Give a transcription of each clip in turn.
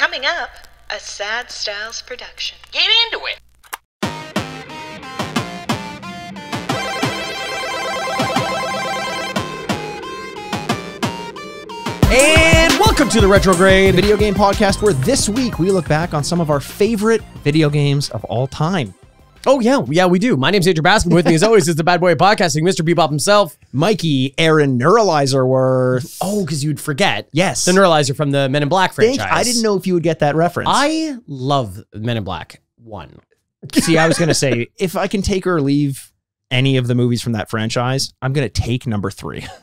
Coming up, a Sad Styles production. Get into it. And welcome to the Retrograde Video Game Podcast, where this week we look back on some of our favorite video games of all time. Oh yeah, yeah, we do. My name's Andrew Baskin. With me, as always, is the bad boy of podcasting, Mr. Bebop himself. Mikey, Aaron Neuralizer Worth. Oh, because you'd forget. Yes. the neuralizer from the Men in Black Think- franchise. I didn't know if you would get that reference. I love Men in Black One. See, I was going to say, if I can take or leave any of the movies from that franchise, I'm going to take number three.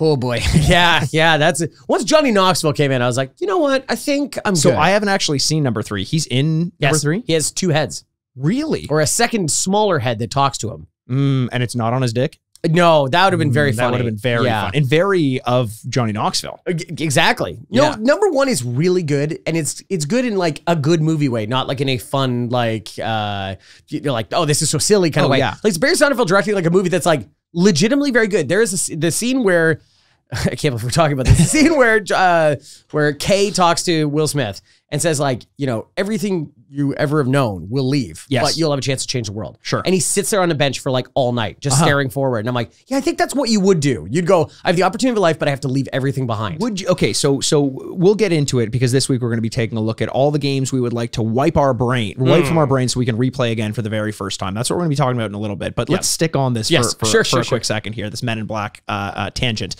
Oh boy, yeah, yeah. That's it. Once Johnny Knoxville came in, I was like, you know what? I think I'm So good. I haven't actually seen number three. He's in yes, number three? He has two heads, Really? or a second smaller head that talks to him. Mm, and it's not on his dick? No, that would have been very Mm, funny. That would have been very yeah. fun. And very of Johnny Knoxville. Exactly. No, number one is really good, and it's it's good in like a good movie way, not like in a fun like uh you're like oh this is so silly kind Oh, of way. yeah. Like it's Barry Sonnenfeld directing like a movie that's like legitimately very good. There is a the scene where I can't believe we're talking about this. The scene where uh where Kay talks to Will Smith and says like you know everything you ever have known will leave, Yes. but you'll have a chance to change the world. Sure. And he sits there on a bench for like all night, just Uh-huh. staring forward. And I'm like, yeah, I think that's what you would do. You'd go, I have the opportunity of a life, but I have to leave everything behind. Would you okay, so so we'll get into it because this week we're going to be taking a look at all the games we would like to wipe our brain, wipe Mm. from our brain so we can replay again for the very first time. That's what we're going to be talking about in a little bit. But let's stick on this Yes, for, for, sure, for sure, a quick second here. This Men in Black uh, uh, tangent.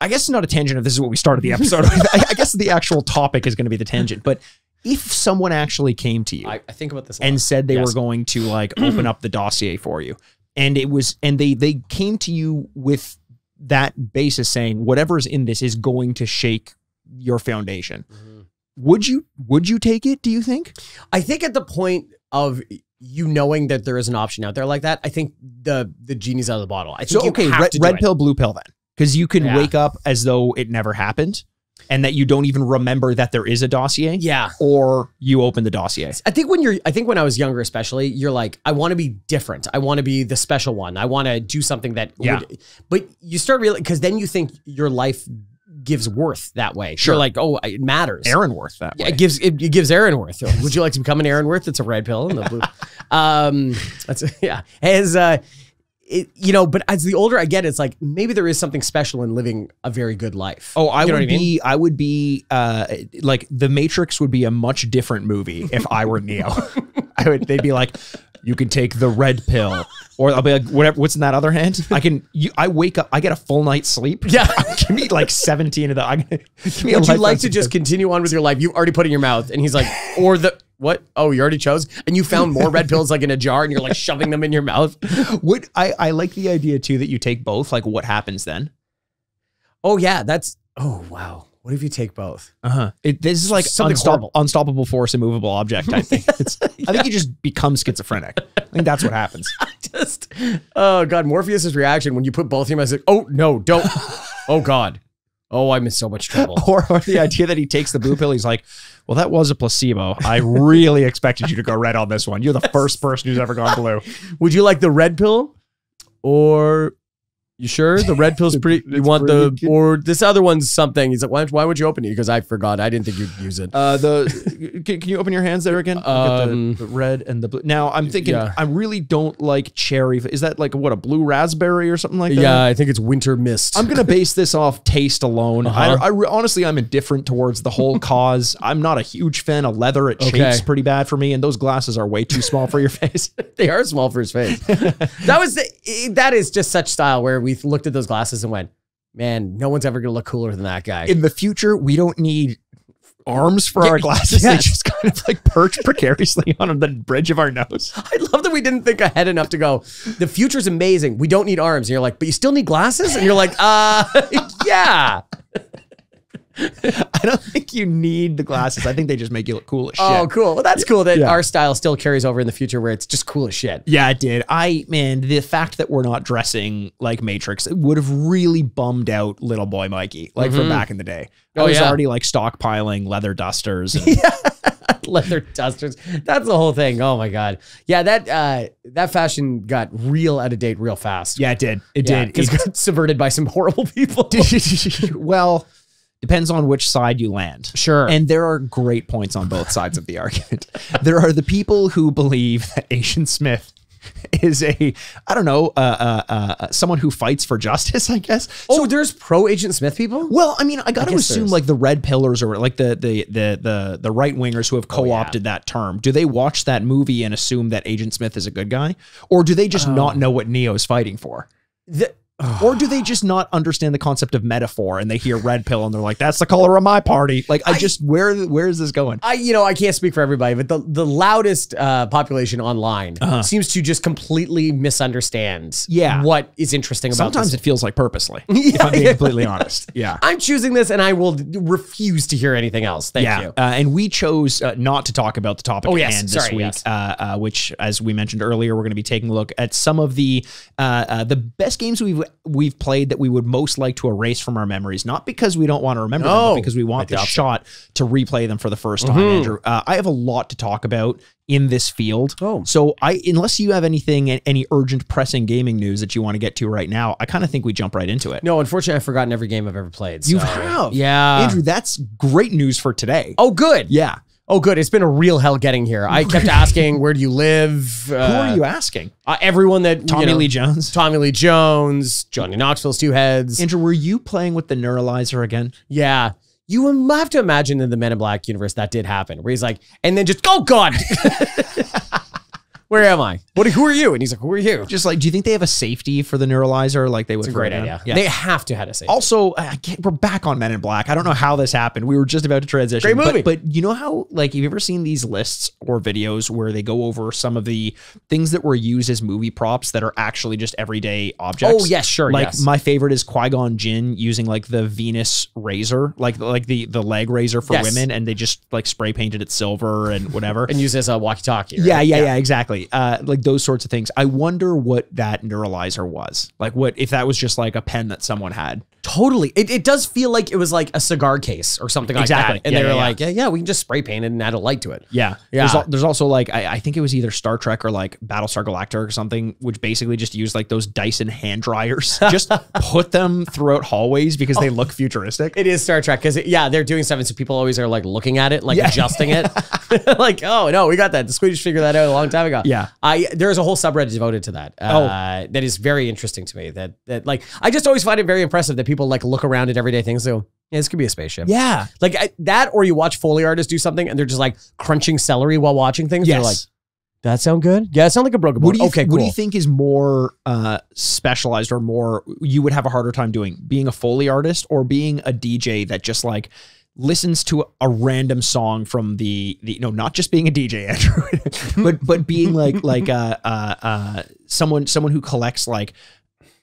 I guess it's not a tangent if this is what we started the episode with. I, I guess the actual topic is going to be the tangent. But if someone actually came to you I, I think about this and said they Yes. were going to like open up the dossier for you and it was and they they came to you with that basis saying whatever's in this is going to shake your foundation mm-hmm. would you would you take it do you think I think at the point of you knowing that there is an option out there like that, I think the the genie's out of the bottle. I think so you okay have red, red pill blue pill then because you can Yeah. wake up as though it never happened and that you don't even remember that there is a dossier Yeah. or you open the dossier I think when you're I think when I was younger especially, you're like, I want to be different. I want to be the special one. I want to do something that Yeah. would but you start really because then you think your life gives worth that way. Sure. You're like, oh, it matters. aaron worth that Yeah, way. it gives it, it gives Aaron worth. Would you like to become an Aaron worth? It's a red pill and the blue. um, that's yeah. As uh, it, you know, but as the older I get, it's like maybe there is something special in living a very good life. Oh, I You know would I mean? be. I would be. Uh, like the Matrix would be a much different movie if I were Neo. I would. They'd be like, you can take the red pill, or I'll be like, whatever. What's in that other hand? I can. You, I wake up. I get a full night's sleep. Yeah. give me like seventeen of the. I, give me Would you like to just continue on with your life? You've already put in your mouth, and he's like, or the what? Oh, you already chose, and you found more red pills like in a jar, and you're like shoving them in your mouth. Would I? I like the idea too that you take both. Like, what happens then? Oh yeah, that's oh wow. What if you take both? Uh huh. It, this is like Something unstop- horrible. unstoppable force, immovable object type thing. It's, I think you just become schizophrenic. I think that's what happens. Just oh god, Morpheus's reaction when you put both of them. I was like, oh no, don't. oh god. Oh, I'm in so much trouble. or, or the idea that he takes the blue pill. He's like, well, that was a placebo. I really expected you to go red on this one. You're the first person who's ever gone blue. Would you like the red pill, or you sure the red pill's pretty? You want pretty the good. or this other one's something? He's like, why, why would you open it? Because I forgot. I didn't think you'd use it. Uh, the can, can you open your hands there again? Look at the- Um, the, red and the blue. Now I'm thinking yeah. I really don't like cherry. Is that like what a blue raspberry or something like that? yeah, I think it's winter mist. I'm gonna base this off taste alone. Uh-huh. I, I honestly, I'm indifferent towards the whole cause. I'm not a huge fan of leather. It Okay. shapes pretty bad for me, and those glasses are way too small for your face. they are small for his face. that was the, that is just such style where we looked at those glasses and went, man, no one's ever gonna look cooler than that guy. In the future, we don't need arms for our glasses. They just kind of like perch precariously on the bridge of our nose. I love that we didn't think ahead enough to go. The future's amazing. We don't need arms. And you're like, but you still need glasses. And you're like, uh, yeah. I don't think you need the glasses. I think they just make you look cool as shit. Oh, cool. Well, that's cool that Yeah. our style still carries over in the future where it's just cool as shit. Yeah, it did. I man, the fact that we're not dressing like Matrix would have really bummed out little boy Mikey, like from back in the day. I Oh, was yeah. already like stockpiling leather dusters. And, Leather dusters. That's the whole thing. Oh my god. Yeah, that uh that fashion got real out of date real fast. yeah, it did. It Yeah, did. Because It- it got subverted by some horrible people. well, Depends on which side you land. Sure. And there are great points on both sides of the argument. There are the people who believe that Agent Smith is a, I don't know, uh, uh, uh, someone who fights for justice, I guess. oh, there's pro Agent Smith people. Well, I mean, I got to assume there's- like the red pillars or like the the the the the right wingers who have Oh, co-opted that term. Do they watch that movie and assume that Agent Smith is a good guy, or do they just Oh. not know what Neo is fighting for? The- Or do they just not understand the concept of metaphor and they hear red pill and they're like, "That's the color of my party." Like, I, just where where is this going? I, you know, I can't speak for everybody, but the, the loudest uh, population online seems to just completely misunderstand. Yeah. what is interesting about Sometimes this. it feels like purposely. if I'm being yeah. completely honest. Yeah. I'm choosing this and I will refuse to hear anything else. Thank yeah, you. Uh, and we chose uh, not to talk about the topic Oh, yes. hand this Sorry, week, yes. uh, uh, which, as we mentioned earlier, we're going to be taking a look at some of the uh, uh, the best games we've we've played that we would most like to erase from our memories, not because we don't want to remember them, No. but because we want the shot to replay them for the first time. Mhm. Andrew, uh, I have a lot to talk about in this field. Oh. So I, unless you have anything, any urgent, pressing gaming news that you want to get to right now, I kind of think we jump right into it. No, unfortunately, I've forgotten every game I've ever played. You have? Yeah. Andrew, that's great news for today. Oh, good. yeah. Oh, good. It's been a real hell getting here. I kept asking, where do you live? Who are you asking? Uh, everyone that Tommy you know, Lee Jones. Tommy Lee Jones, Johnny Knoxville's two heads. Andrew, were you playing with the neuralizer again? yeah. You have to imagine in the Men in Black universe that did happen, where he's like, and then just, oh God, where am I? What? Who are you? And he's like, who are you? Just like, do you think they have a safety for the neuralizer like they would? It's a great idea. Yeah. They have to have a safety. also, I can't, we're back on Men in Black. I don't know how this happened. We were just about to transition. Great movie. But, but you know how, like, you've you ever seen these lists or videos where they go over some of the things that were used as movie props that are actually just everyday objects? Oh, yes, sure, Like yes. my favorite is Qui Gon Jinn using like the Venus razor, like like the the leg razor for Yes. women, and they just like spray painted it silver and whatever. and use it as a walkie-talkie. right? Yeah, yeah, yeah, exactly. Uh, like those sorts of things. I wonder what that neuralizer was. Like, what if that was just like a pen that someone had? Totally. It, it does feel like it was like a cigar case or something like Exactly. that. And Yeah, they were yeah, like, yeah, yeah, we can just spray paint it and add a light to it. Yeah, Yeah. There's, al- there's also like I, I think it was either Star Trek or like Battlestar Galactica or something, which basically just used like those Dyson hand dryers, just put them throughout hallways because they look futuristic. It is Star Trek because yeah, they're doing stuff, and so people always are like looking at it, like Yeah. adjusting it, like oh no, we got that. The Swedish figured that out a long time ago. Yeah. I there's a whole subreddit devoted to that. Uh, that is very interesting to me. That that like I just always find it very impressive that people like look around at everyday things. So yeah, this could be a spaceship. yeah. like I, that, or you watch Foley artists do something and they're just like crunching celery while watching things. They're like, Yes. that sound good? Yeah, it sounds like a broken What board. do you okay, What do you think is more uh, specialized or more you would have a harder time doing? Being a foley artist or being a DJ that just like listens to a random song from the the no not just being a DJ Andrew but but being like like uh uh uh someone someone who collects like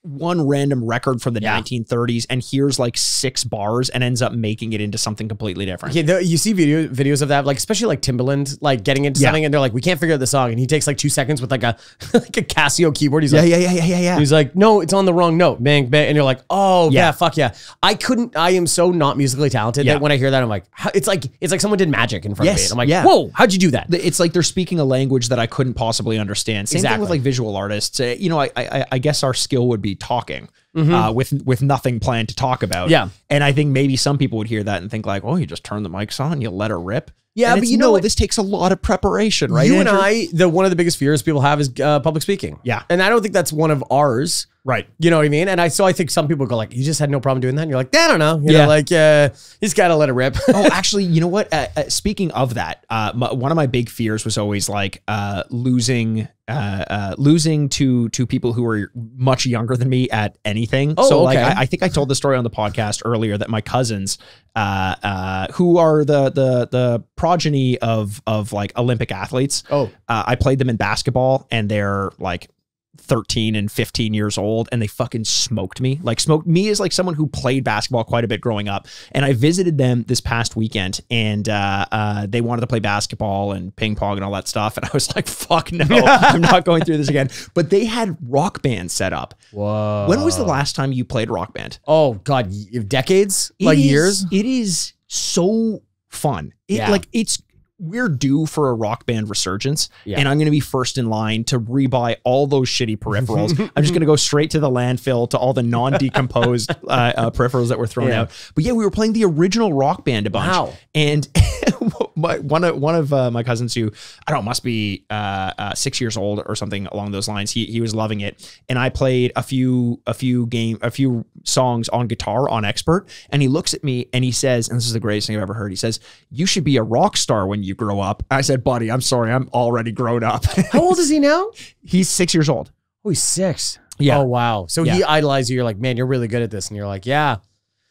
one random record from the Yeah. 1930s and hears like six bars and ends up making it into something completely different. Yeah, the, you see video videos of that, like especially like Timbaland, like getting into Yeah. something, and they're like, "We can't figure out the song," and he takes like two seconds with like a like a Casio keyboard. He's Yeah, like, yeah, yeah, yeah, yeah, yeah. He's like, no, it's on the wrong note. Bang, bang. And you're like, oh, yeah, Yeah. fuck yeah. I couldn't, I am so not musically talented that when I hear that, I'm like, how, it's like, it's like someone did magic in front of me. And I'm like, whoa, how'd you do that? It's like they're speaking a language that I couldn't possibly understand. Same thing with like visual artists. Uh, you know, I, I I guess our skill would be talking Mm-hmm. uh, with with nothing planned to talk about. Yeah. and I think maybe some people would hear that and think like, oh, you just turn the mics on, you let her rip. Yeah, And but you know no, this takes a lot of preparation, right? you and I, the one of the biggest fears people have is uh, public speaking. Yeah. And I don't think that's one of ours. right? You know what I mean? And I so I think some people go like, you just had no problem doing that. And you're like, I don't know. You Yeah. know, like uh, you just gotta let it rip. oh, actually, you know what? Uh, uh, speaking of that, uh, my, one of my big fears was always like uh, losing, uh, uh, losing to to people who are much younger than me at anything. Oh, so, like, okay. I, I think I told the story on the podcast earlier that my cousins, uh, uh, who are the the the progeny of of like Olympic athletes, oh, uh, I played them in basketball, and they're like 13 and 15 years old and they fucking smoked me. Like smoked me as like someone who played basketball quite a bit growing up. And i visited them this past weekend and uh, uh, they wanted to play basketball and ping pong and all that stuff and i was like fuck no i'm not going through this again. But they had rock band set up. Whoa. when was the last time you played rock band? Oh God, decades, It like is- years. it is so fun it, Yeah. like it's we're due for a rock band resurgence, Yeah. and I'm going to be first in line to rebuy all those shitty peripherals. I'm just going to go straight to the landfill to all the non-decomposed uh, uh, peripherals that were thrown Yeah. out. But yeah, we were playing the original rock band a bunch, Wow. and my, one of one of uh, my cousins who I don't know must be uh, uh, six years old or something along those lines. He he was loving it, and I played a few a few game a few songs on guitar on expert, and he looks at me and he says, and this is the greatest thing I've ever heard. He says, "You should be a rock star when you grow up." I said, "Buddy, I'm sorry, I'm already grown up." How old is he now? He's six years old. Oh, he's six. Yeah. Oh, wow. So he Yeah. idolized you. You're like, man, you're really good at this. And you're like, yeah.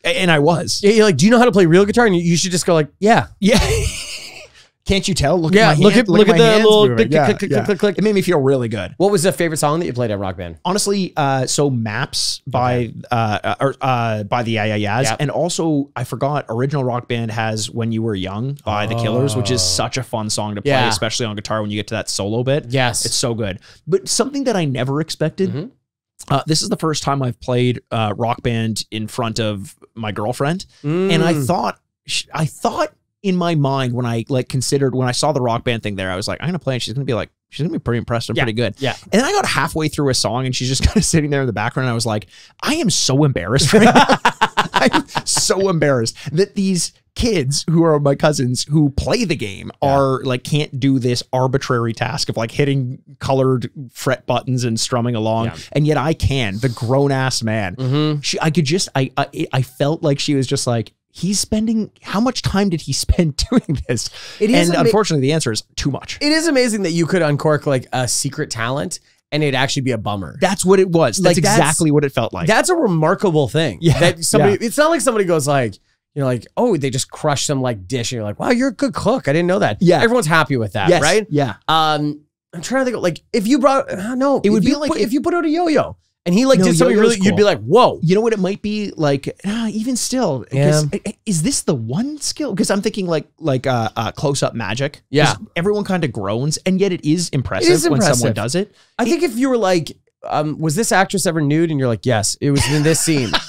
And I was. Yeah, You're like, do you know how to play real guitar? And you- you should just go like, yeah. Yeah. Can't you tell? Look Yeah, at my look hand- at- look at my the little moving. click, click, click, click, click, click. It made me feel really good. What was the favorite song that you played at Rock Band? honestly uh so maps by uh uh, or uh by the yeah yeah yeahs and also i forgot original rock band has when you were young by the killers which is such a fun song to play Yeah. especially on guitar when you get to that solo bit Yes. it's so good but something that i never expected Mhm. uh, this is the first time i've played uh rock band in front of my girlfriend and I Mm. thought I thought in my mind when I like considered when I saw the rock band thing there, I was like, I'm gonna play and she's gonna be like, she's gonna be pretty impressed and Yeah, pretty good. yeah. And then I got halfway through a song and she's just kind of sitting there in the background. And I was like, I am so embarrassed right now. I'm so embarrassed that these kids who are my cousins who play the game are like can't do this arbitrary task of like hitting colored fret buttons and strumming along Yeah. and yet I can the grown ass man Mhm. she I could just I, I I felt like she was just like he's spending how much time did he spend doing this It is and ama- unfortunately the answer is too much It is amazing that you could uncork like a secret talent and it'd actually be a bummer. that's what it was that's Like, that's- exactly what it felt like That's a remarkable thing. Yeah, That somebody yeah. it's not like somebody goes like, you know, like, oh, they just crushed some like dish and you're like, wow, you're a good cook. I didn't know that. Yeah. Everyone's happy with that, yes right? yeah Um, I'm trying to think of like if you brought uh, no, It would be like put, if- if you put out a yo-yo and he like No, did something really, you'd be like, whoa. you know what it might be like uh, even still uh, is this the one skill because i'm thinking like like uh, uh close-up magic Yeah. everyone kind of groans and yet it is impressive is when someone does it I think if you were like, um, was this actress ever nude? And you're like, yes, it was in this scene.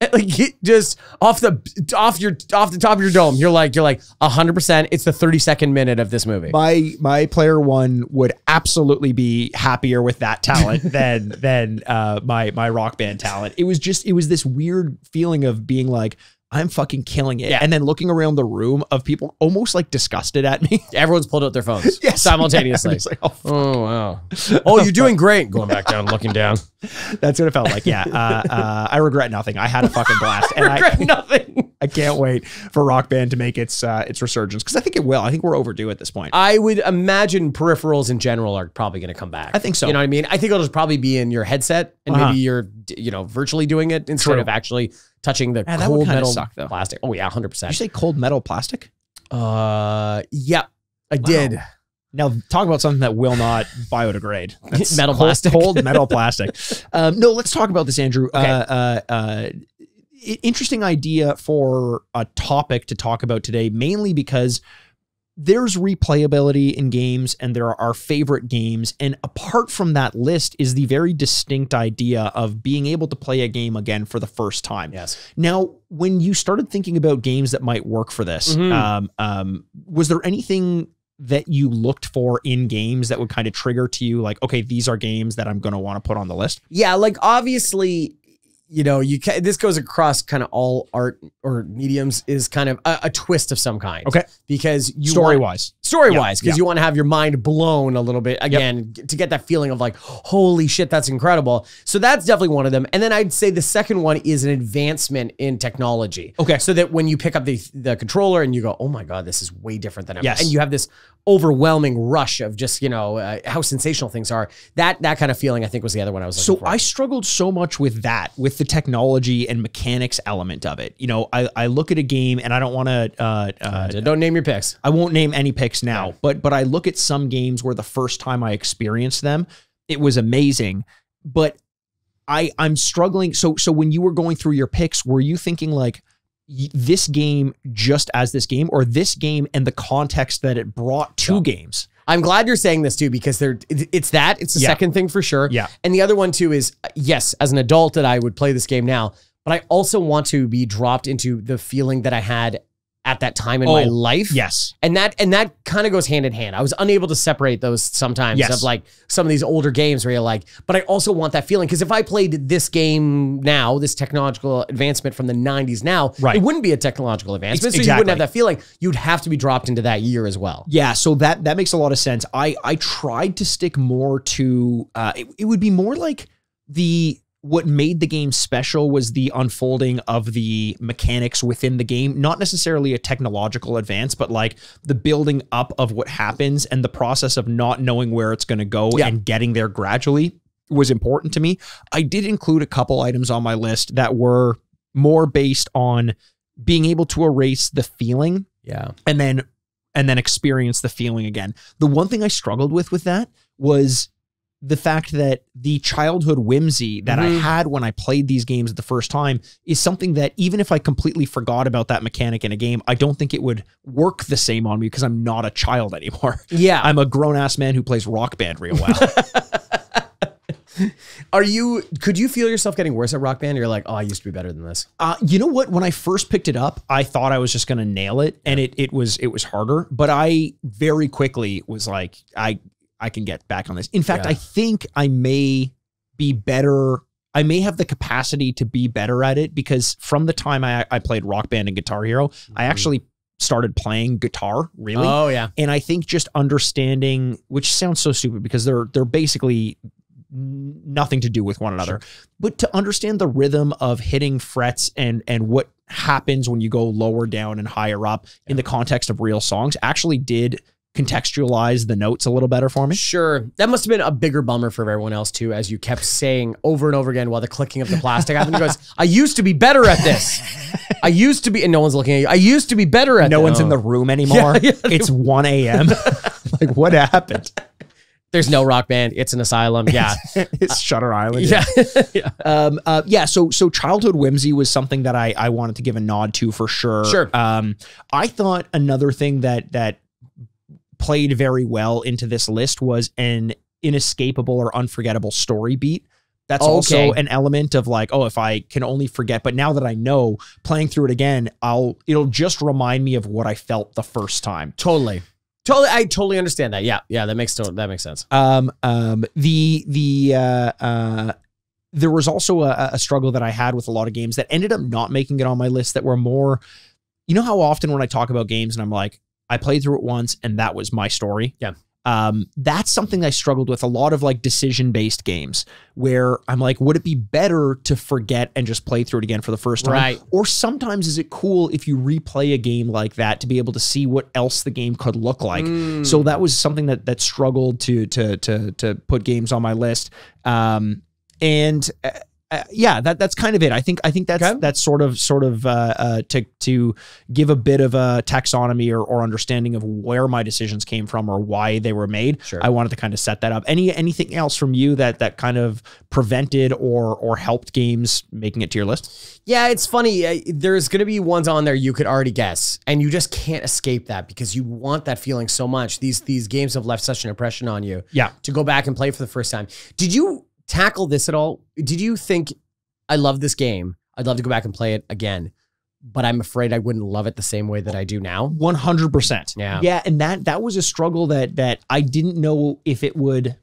like just off the off your off the top of your dome, you're like you're like hundred percent. It's the thirty second minute of this movie. my my player one would absolutely be happier with that talent than than uh my my rock band talent. It was just it was this weird feeling of being like I'm fucking killing it, Yeah. and then looking around the room of people almost like disgusted at me Everyone's pulled out their phones Yes. simultaneously. It's like, oh. Oh wow! Oh, you're doing great. Going back down, looking down. That's what it felt like. Yeah, uh, uh, I regret nothing. I had a fucking blast, and Regret I nothing. I can't wait for Rock Band to make its uh, its resurgence because I think it will. I think we're overdue at this point. I would imagine peripherals in general are probably going to come back. I think so. You know what I mean? I think it'll just probably be in your headset and Uh-huh. maybe you're, you know, virtually doing it instead True. of actually touching the Yeah, cold metal suck, plastic. Oh yeah, hundred Did you say cold metal plastic? Uh, yeah, I did. Now talk about something that will not biodegrade. That's Metal cold, plastic. cold metal plastic. Um, no, let's talk about this, Andrew. Okay. Uh, uh, uh, interesting idea for a topic to talk about today, mainly because there's replayability in games and there are our favorite games. And apart from that list is the very distinct idea of being able to play a game again for the first time. Yes. Now, when you started thinking about games that might work for this, Mhm. um, um, was there anything that you looked for in games that would kind of trigger to you, like, okay, these are games that I'm going to want to put on the list? Yeah, like obviously, you know, you can, this goes across kind of all art or mediums is kind of a, a twist of some kind. Okay. Because you Story want- wise, story wise, because yeah. you want to have your mind blown a little bit again to get that feeling of like, holy shit, that's incredible. So that's definitely one of them. And then I'd say the second one is an advancement in technology. Okay. So that when you pick up the the controller and you go, oh my god, this is way different than ever, Yes. and you have this overwhelming rush of just you know uh, how sensational things are. That that kind of feeling, I think, was the other one I was. So for. I struggled so much with that, with the technology and mechanics element of it. You know, I, I look at a game and I don't want to. Uh, uh, don't name your picks. I won't name any picks now, but but I look at some games where the first time I experienced them, it was amazing. But I I'm struggling. So so when you were going through your picks, were you thinking like this game just as this game, or this game and the context that it brought to Yeah. games? I'm glad you're saying this too because there it's that it's the Yeah. second thing for sure. Yeah. And the other one too is yes, as an adult that I would play this game now, but I also want to be dropped into the feeling that I had at that time in my Oh, life. Yes. And that and that kind of goes hand in hand. I was unable to separate those sometimes Yes. of like some of these older games where you're like, but I also want that feeling because if I played this game now, this technological advancement from the 90s now, Right. it wouldn't be a technological advancement, so you wouldn't have that feeling. You'd have to be dropped into that year as well. Yeah, so that that makes a lot of sense. I I tried to stick more to uh it, it would be more like the what made the game special was the unfolding of the mechanics within the game, not necessarily a technological advance, but like the building up of what happens and the process of not knowing where it's going to go Yeah. and getting there gradually was important to me. I did include a couple items on my list that were more based on being able to erase the feeling Yeah. and then and then experience the feeling again. The one thing I struggled with with that was the fact that the childhood whimsy that I Mhm. had when I played these games the first time is something that even if I completely forgot about that mechanic in a game, I don't think it would work the same on me because I'm not a child anymore. Yeah. I'm a grown ass man who plays rock band real well. Are you could you feel yourself getting worse at rock band? You're like, oh, I used to be better than this. Uh, you know what? When I first picked it up, I thought I was just going to nail it, and it it was it was harder. But I very quickly was like, I I can get back on this. In fact, Yeah. I think I may be better. I may have the capacity to be better at it because from the time I I played Rock Band and Guitar Hero, I mm-hmm. actually started playing guitar really. Oh yeah. And I think just understanding, which sounds so stupid because they're they're basically nothing to do with one another, but to understand the rhythm of hitting frets and and what happens when you go lower down and higher up in the context of real songs actually did contextualize the notes a little better for me. Sure. That must have been a bigger bummer for everyone else too, as you kept saying over and over again while the clicking of the plastic happened. Goes, I used to be better at this. I used to be, and no one's looking at you. I used to be better at No this." one's in the room anymore. Yeah, yeah. it's 1 a.m. like what happened? There's no rock band. It's an asylum. Yeah. it's Shutter Island. yeah. yeah. um uh yeah so so childhood whimsy was something that i i wanted to give a nod to for sure Sure. um i thought another thing that that played very well into this list was an inescapable or unforgettable story beat that's Oh, also an element of like oh if i can only forget but now that i know playing through it again i'll it'll just remind me of what i felt the first time Totally. Totally. I totally understand that. Yeah. Yeah. That makes, to- that makes sense. um um the the uh uh there was also a, a struggle that I had with a lot of games that ended up not making it on my list that were more you know how often when I talk about games and I'm like I played through it once and that was my story. Yeah. Um that's something I struggled with a lot of like decision based games where I'm like would it be better to forget and just play through it again for the first time Right. or sometimes is it cool if you replay a game like that to be able to see what else the game could look like Mm. so that was something that that struggled to to to to put games on my list. Um, and uh, yeah, that that's kind of it. I think I think that's Okay. that's sort of sort of uh, uh, to to give a bit of a taxonomy or, or understanding of where my decisions came from or why they were made. Sure. I wanted to kind of set that up. Any anything else from you that that kind of prevented or or helped games making it to your list? Yeah, it's funny. Uh, There's going to be ones on there you could already guess, and you just can't escape that because you want that feeling so much. These these games have left such an impression on you. Yeah. To go back and play for the first time. Did you tackle this at all? Did you think I love this game? I'd love to go back and play it again, but I'm afraid I wouldn't love it the same way that I do now. One hundred percent. Yeah. yeah, and that that was a struggle that that I didn't know if it would.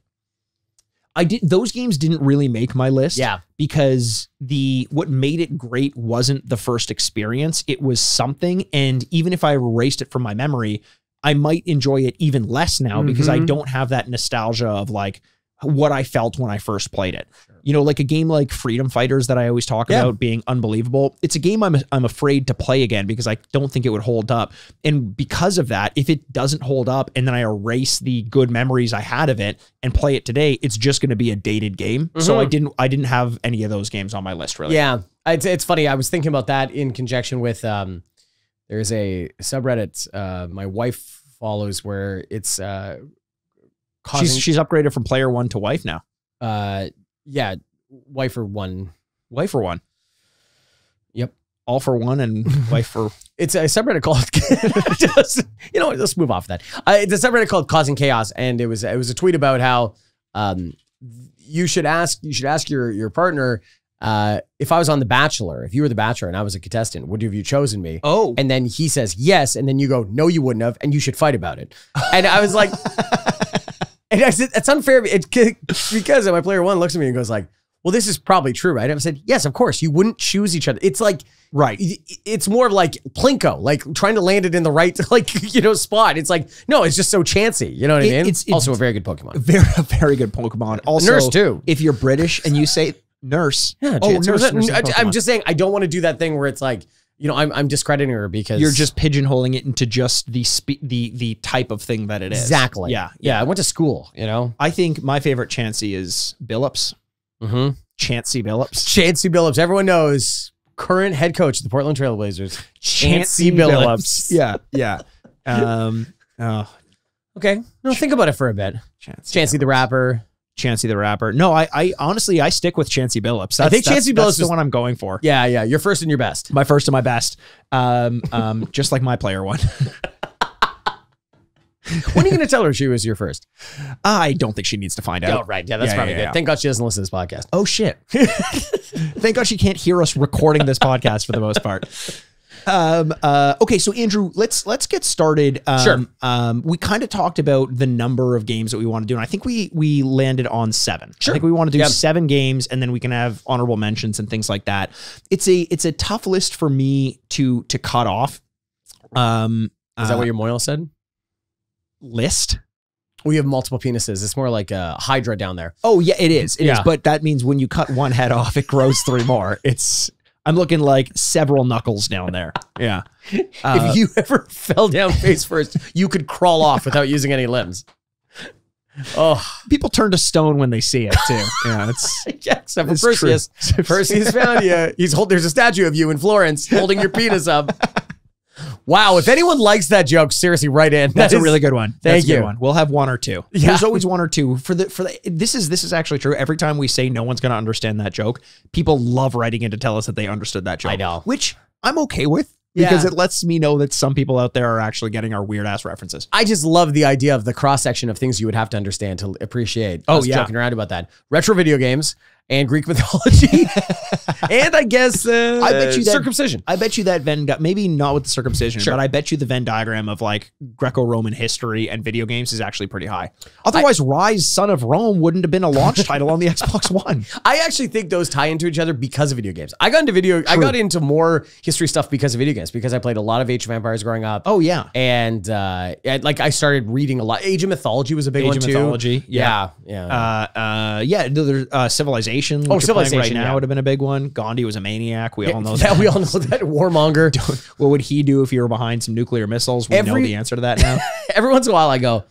I did those games didn't really make my list. Yeah. because the what made it great wasn't the first experience; it was something. And even if I erased it from my memory, I might enjoy it even less now because I Mhm. don't have that nostalgia of like what I felt when I first played it. You know, like a game like Freedom Fighters that I always talk Yeah. about being unbelievable. It's a game I'm I'm afraid to play again because I don't think it would hold up. And because of that, if it doesn't hold up and then I erase the good memories I had of it and play it today, it's just going to be a dated game. So I Mhm. didn't I didn't have any of those games on my list really. Yeah, it's, it's funny. I was thinking about that in conjunction with um, there's a subreddit uh, my wife follows where it's uh, causing She's she's upgraded from player 1 to wife now. uh, yeah, wife for one. Wife for one. Yep. All for one and wife for It's a subreddit called. just, you know, let's move off of that. Uh, it's a subreddit called "Causing Chaos," and it was it was a tweet about how um, you should ask you should ask your your partner uh, if I was on The Bachelor, if you were The Bachelor and I was a contestant, would you have you chosen me? Oh, And then he says yes, and then you go, no, you wouldn't have, and you should fight about it. And I was like, and I said, it's unfair. It, because my player one looks at me and goes like, well, this is probably true, right? I said, yes, of course. You wouldn't choose each other. It's like right. it's more of like plinko, like trying to land it in the right like you know spot. It's like no, it's just so chancy. You know what I mean? it's- it's- also a very good Pokemon. Very, very good Pokemon. Also, Nurse, too. If you're British and you say nurse, Yeah, oh, nurse, nurse is am just saying I don't want to do that thing where it's like you know I'm I'm discrediting her because you're just pigeonholing it into just the spe- the the type of thing that it is. exactly Yeah, yeah. I went to school, you know. I think my favorite Chansey is Billups. Mm-hmm. Chansey Billups. Chauncey Billups, everyone knows, current head coach of the Portland Trailblazers. Chauncey Billups. Yeah, yeah. Um, oh, Okay, no, think about it for a bit. Chansey. Chancey the rapper. Chansey the rapper. No, I, I honestly I stick with Chansey Billups. That's, I think Chauncey Billups the one I'm going for. Yeah, yeah. You're first and your best. My first and my best. Um, um, just like my player one. When are you going to tell her she was your first? I don't think she needs to find out. Oh, right. Yeah, that's Yeah, probably yeah, good. yeah. Thank God she doesn't listen to this podcast. Oh shit! Thank God she can't hear us recording this podcast for the most part. Um, uh, okay, so Andrew, let's let's get started. Um, Sure. Um, we kind of talked about the number of games that we want to do, and I think we we landed on seven. Sure. I think we want to do Yeah. seven games, and then we can have honorable mentions and things like that. It's a it's a tough list for me to to cut off. Um, Is that uh, what your mohel said? list? We have multiple penises. It's more like a Hydra down there. Oh yeah, it is. It is. Yeah. But that means when you cut one head off, it grows three more. It's I'm looking like several knuckles down there. Yeah. Uh, if you ever fell down face first, you could crawl off without using any limbs. Oh, people turn to stone when they see it too. Yeah, it's yeah, except for It's true. Perseus. Perseus found you. He's hold, There's a statue of you in Florence holding your penis up. Wow, if anyone likes that joke, seriously, write in. that's That a really good one. Thank That's a good you. one. We'll have one or two. Yeah. There's always one or two for the for the. This is this is actually true. Every time we say no one's going to understand that joke, people love writing in to tell us that they understood that joke. I know. which I'm okay with because Yeah. it lets me know that some people out there are actually getting our weird ass references. I just love the idea of the cross section of things you would have to understand to appreciate. Oh, yeah. joking around about that. Retro video games and Greek mythology, and I guess uh, I bet you that- circumcision. I bet you that Venn, maybe not with the circumcision, Sure. but I bet you the Venn diagram of like Greco-Roman history and video games is actually pretty high. Otherwise, Ryse, Son of Rome wouldn't have been a launch title on the Xbox One. I actually think those tie into each other because of video games. I got into video. I got into more history stuff because of video games because I played a lot of Age of Empires growing up. Oh yeah, and uh, like I started reading a lot. Age of Mythology was a big Age one of too. Mythology, yeah. yeah, yeah. uh, uh, yeah. no, There's Civilization. which you're Civilization, right now yeah. would have been a big one. Gandhi was a maniac. We all know that we all know that warmonger. what would he do if you were behind some nuclear missiles? We know the answer to that now. Every once in a while, I go,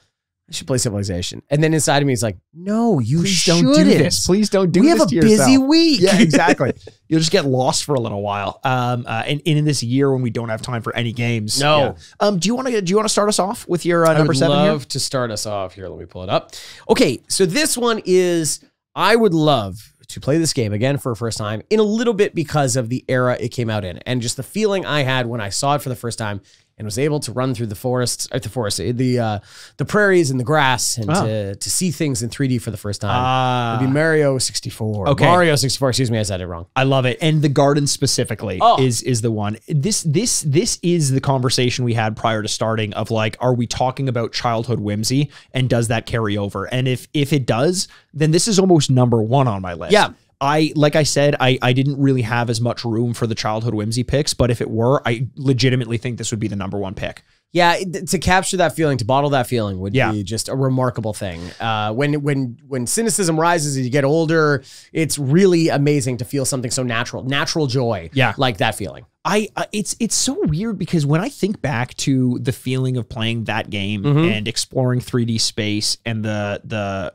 I should play Civilization, and then inside of me is like, No, you Please shouldn't. don't do this. Please don't do we this We have a busy week. yeah, exactly. You'll just get lost for a little while. Um, uh, and, and in this year when we don't have time for any games. No. Yeah. Um, do you want to do you want to start us off with your uh, I number would seven love to start us off here. Let me pull it up. Okay, so this one is I would love to play this game again for a first time in a little bit because of the era it came out in and just the feeling I had when I saw it for the first time and was able to run through the forests, or the forest, the uh, the prairies and the grass and Oh. to, to see things in 3D for the first time. Ah, It'd be Mario 64. Okay. Mario 64. Excuse me, I said it wrong. I love it. And the garden specifically Oh. is is the one. This this this is the conversation we had prior to starting of like, are we talking about childhood whimsy and does that carry over? And if if it does, then this is almost number one on my list. Yeah. I like I said, I I didn't really have as much room for the childhood whimsy picks, but if it were, I legitimately think this would be the number one pick. Yeah, to capture that feeling, to bottle that feeling, would Yeah. be just a remarkable thing. Uh, when when when cynicism rises as you get older, it's really amazing to feel something so natural, natural joy. Yeah. like that feeling. I uh, it's it's so weird because when I think back to the feeling of playing that game Mhm. and exploring 3D space and the the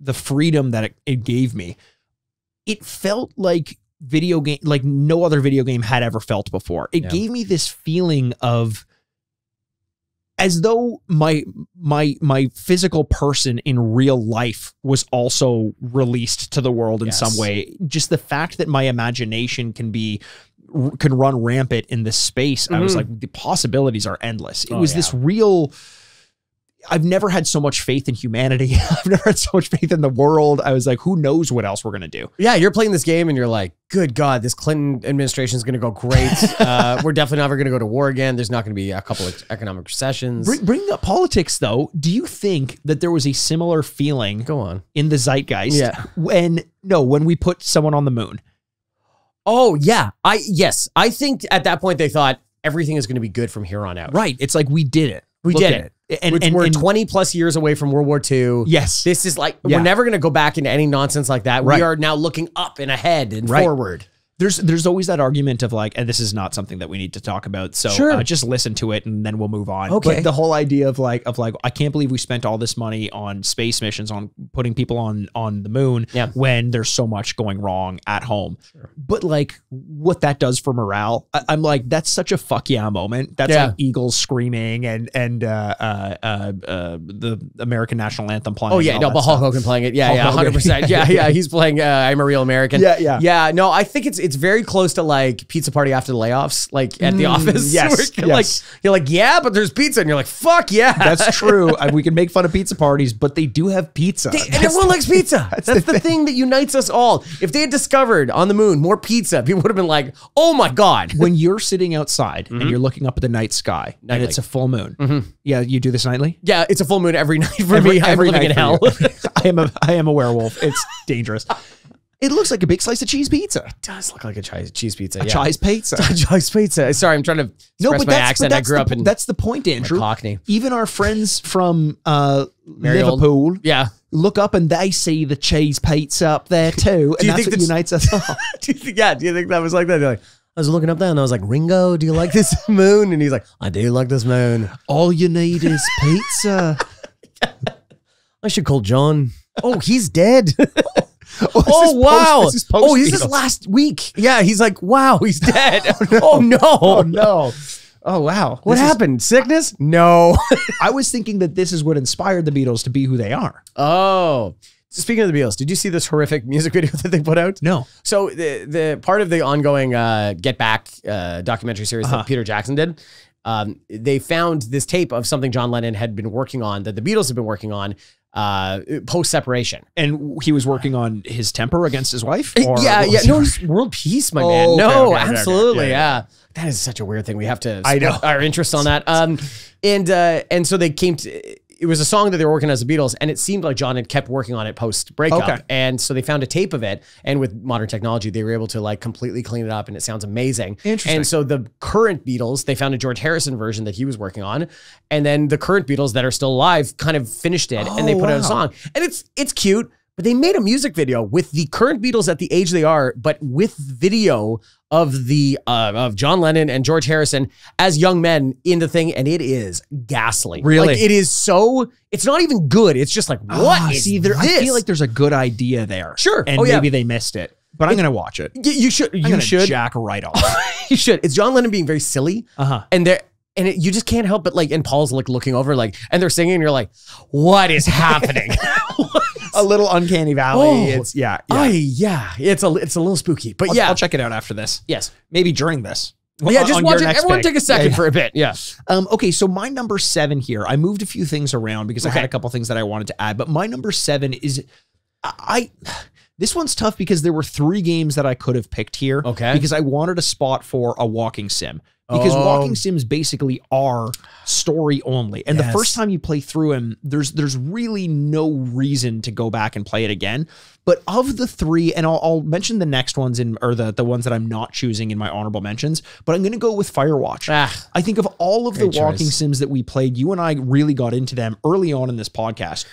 the freedom that it, it gave me, it felt like video game like no other video game had ever felt before. It Yeah. gave me this feeling of as though my my my physical person in real life was also released to the world in Yes. some way. Just the fact that my imagination can be can run rampant in this space. I was Mhm. like, the possibilities are endless. It Oh, was yeah. this real. I've never had so much faith in humanity. I've never had so much faith in the world. I was like, who knows what else we're gonna do? Yeah, you're playing this game and you're like, good God, this Clinton administration is going to go great. uh, we're definitely never going to go to war again. There's not going to be a couple of economic recessions. Bring, bringing up politics, though, do you think that there was a similar feeling go on. in the zeitgeist Yeah. when no, when we put someone on the moon? Oh yeah, I yes, I think at that point they thought everything is going to be good from here on out. Right. It's like we did it. We Look did at it. And, Which and, we're and 20 plus years away from World War II. yes. This is like Yeah. we're never going to go back into any nonsense like that. Right. We are now looking up and ahead and Right. forward. There's there's always that argument of like, and this is not something that we need to talk about. So Sure. uh, just listen to it and then we'll move on. Okay. But the whole idea of like of like, I can't believe we spent all this money on space missions on putting people on on the moon Yeah. when there's so much going wrong at home. But like what that does for morale, I, I'm like, that's such a fuck yeah moment. That's Yeah. like Eagles screaming and and uh, uh, uh, uh, the American national anthem playing. Oh yeah, no, but Hulk. Hogan playing it. Yeah, Hulk yeah, hundred percent. Yeah, yeah, he's playing. Uh, I'm a real American. Yeah, yeah. yeah. No, I think it's it's very close to like pizza party after the layoffs, like at the Mm, office. yes, where you're yes. Like you're like, yeah, but there's pizza, and you're like, fuck yeah, That's true. Uh, we can make fun of pizza parties, but they do have pizza. They- and everyone likes pizza. That's, the thing that unites us all. If they had discovered on the moon more pizza, people would have been like, "Oh my god!" when you're sitting outside and you're looking up at the night sky Nightly. and it's a full moon. Yeah, you do this nightly. Yeah, it's a full moon every night for me. I'm living night in hell. I am a I am a werewolf. It's dangerous. It looks like a big slice of cheese pizza. It does look like a cheese, cheese pizza. A yeah. cheese pizza. A cheese pizza. Sorry, I'm trying to express No, but my accent. but I grew the, up in that's the point, Andrew. Cockney. Even our friends from uh, old- Liverpool Yeah. look up and they see the cheese pizza up there too, and you that's think what unites us all. do you think, yeah, do you think that was like that? They're like, I was looking up there and I was like, Ringo, do you like this moon? And he's like, I do like this moon. all you need is pizza. I should call John. Oh, he's dead. Oh, oh is wow! Post, this is oh, this is last week. Yeah, he's like, wow, he's dead. oh no! Oh no. Oh wow. What This is- happened? Sickness? No. I was thinking that this is what inspired the Beatles to be who they are. oh. Speaking of the Beatles, did you see this horrific music video that they put out? No. So the the part of the ongoing uh, Get Back uh, documentary series Uh-huh. that Peter Jackson did, um, they found this tape of something John Lennon had been working on that the Beatles had been working on uh, post separation. And he was working on his temper against his wife? Or yeah, yeah, no, world peace, my Oh, man. no, okay, okay, okay. absolutely, Yeah, yeah, That is such a weird thing. We have to I know. our interest on that. Um, and uh, and so they came to. It was a song that they were working on as the Beatles, and it seemed like John had kept working on it post breakup. Okay. And so they found a tape of it, and with modern technology, they were able to like completely clean it up, and it sounds amazing. Interesting. And so the current Beatles, they found a George Harrison version that he was working on, and then the current Beatles that are still alive kind of finished it, and they Oh, put out a song, and it's it's cute. But they made a music video with the current Beatles at the age they are, but with video of the uh, of John Lennon and George Harrison as young men in the thing, and it is ghastly. Really? like, it is so. It's not even good. It's just like what is Ah, see, there, this? I feel like there's a good idea there. Sure. And Oh, yeah. maybe they missed it. But I'm going to watch it. You should you gonna should jack right off. you should. It's John Lennon being very silly, Uh-huh. and there. And it, you just can't help but like, and Paul's like looking over, like, and they're singing, and you're like, "What is happening?" A little uncanny valley. Oh. it's yeah. yeah. Oh yeah, it's a it's a little spooky, but I'll, yeah, I'll check it out after this. yes, Maybe during this. yeah. Just watch it. Everyone pick. take a second Yeah, yeah. for a bit. Yeah. Um, okay, so my number seven here, I moved a few things around because I had Okay. a couple things that I wanted to add, but my number seven is I. This one's tough because there were three games that I could have picked here. Okay. Because I wanted a spot for a walking sim. Because Oh. walking sims basically are story only. And the first time you play through them, there's there's really no reason to go back and play it again. But of the three, and I'll, I'll mention the next ones in or the, the ones that I'm not choosing in my honorable mentions, but I'm gonna go with Firewatch. Ah, I think of all of the Great walking choice. sims that we played, you and I really got into them early on in this podcast.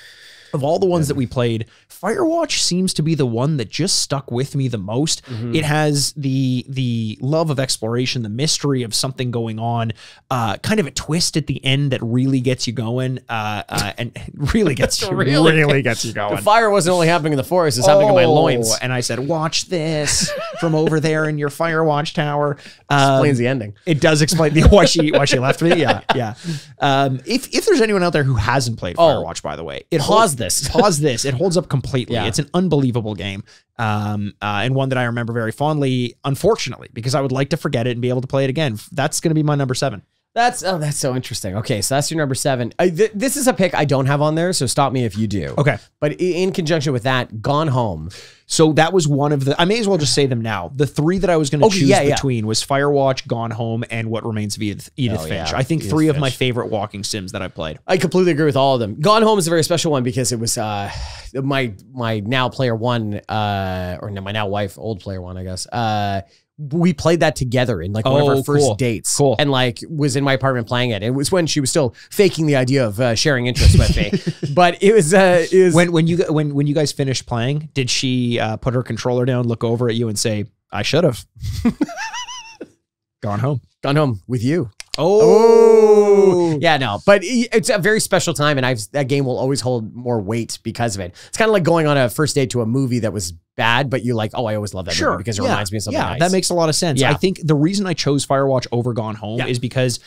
Of all the ones that we played, Firewatch seems to be the one that just stuck with me the most. Mm-hmm. It has the the love of exploration, the mystery of something going on, uh, kind of a twist at the end that really gets you going, uh, uh, and really gets you Really? really, gets you going. the going. fire wasn't only happening in the forest; it's happening in my Oh, loins. And I said, "Watch this from over there in your Firewatch tower." Um, Explains the ending. it does explain the why she why she left me. Yeah, yeah. Um, if if there's anyone out there who hasn't played Oh. Firewatch, by the way, it Pause holds- this. pause this. It holds up completely. Yeah. It's an unbelievable game, um, uh, and one that I remember very fondly. Unfortunately, because I would like to forget it and be able to play it again. That's going to be my number seven. That's oh, that's so interesting. Okay, so that's your number seven. Uh, th- this is a pick I don't have on there, so stop me if you do. Okay. But in conjunction with that, Gone Home. So that was one of the. I may as well just say them now. The three that I was going to Okay, choose yeah, yeah. between was Firewatch, Gone Home, and What Remains of Edith, Edith Oh, Finch. yeah, I think Edith three of my favorite walking sims that I played. I completely agree with all of them. Gone Home is a very special one because it was uh, my my now player one, uh, or no, my now wife, old player one, I guess. Uh, we played that together in like one of Oh, our first cool. dates, Cool. and like was in my apartment playing it. It was when she was still faking the idea of uh, sharing interests with me, but it was uh, it was When when you when when you guys finished playing, did she uh, put her controller down, look over at you, and say, "I should have gone home"? Gone Home with you. Oh, Yeah, no, but it's a very special time, and I've that game will always hold more weight because of it. It's kind of like going on a first date to a movie that was bad, but you're like, oh, I always love that sure. movie because it Yeah. reminds me of something Yeah, nice. that makes a lot of sense. Yeah. I think the reason I chose Firewatch over Gone Home Yeah. is because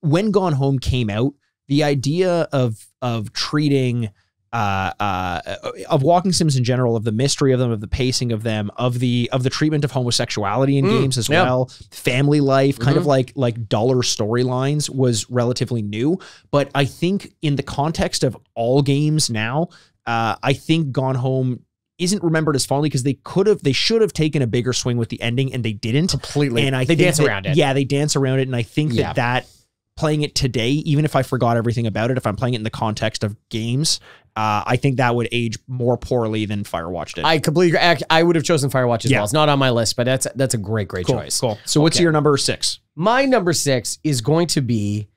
when Gone Home came out, the idea of of treating uh, uh, of walking sims in general, of the mystery of them, of the pacing of them, of the of the treatment of homosexuality in Mm, games as yeah. well, family life, kind of Mhm. like like duller storylines was relatively new. But I think in the context of all games now, uh, I think Gone Home isn't remembered as fondly because they could have, they should have taken a bigger swing with the ending, and they didn't. completely. And I they think dance that- around it. Yeah, they dance around it, and I think Yeah. that that playing it today, even if I forgot everything about it, if I'm playing it in the context of games, uh, I think that would age more poorly than Firewatch did. I completely agree. I would have chosen Firewatch as Yeah. well. It's not on my list, but that's that's a great, great cool, choice. cool. So what's Okay. your number six? My number six is going to be,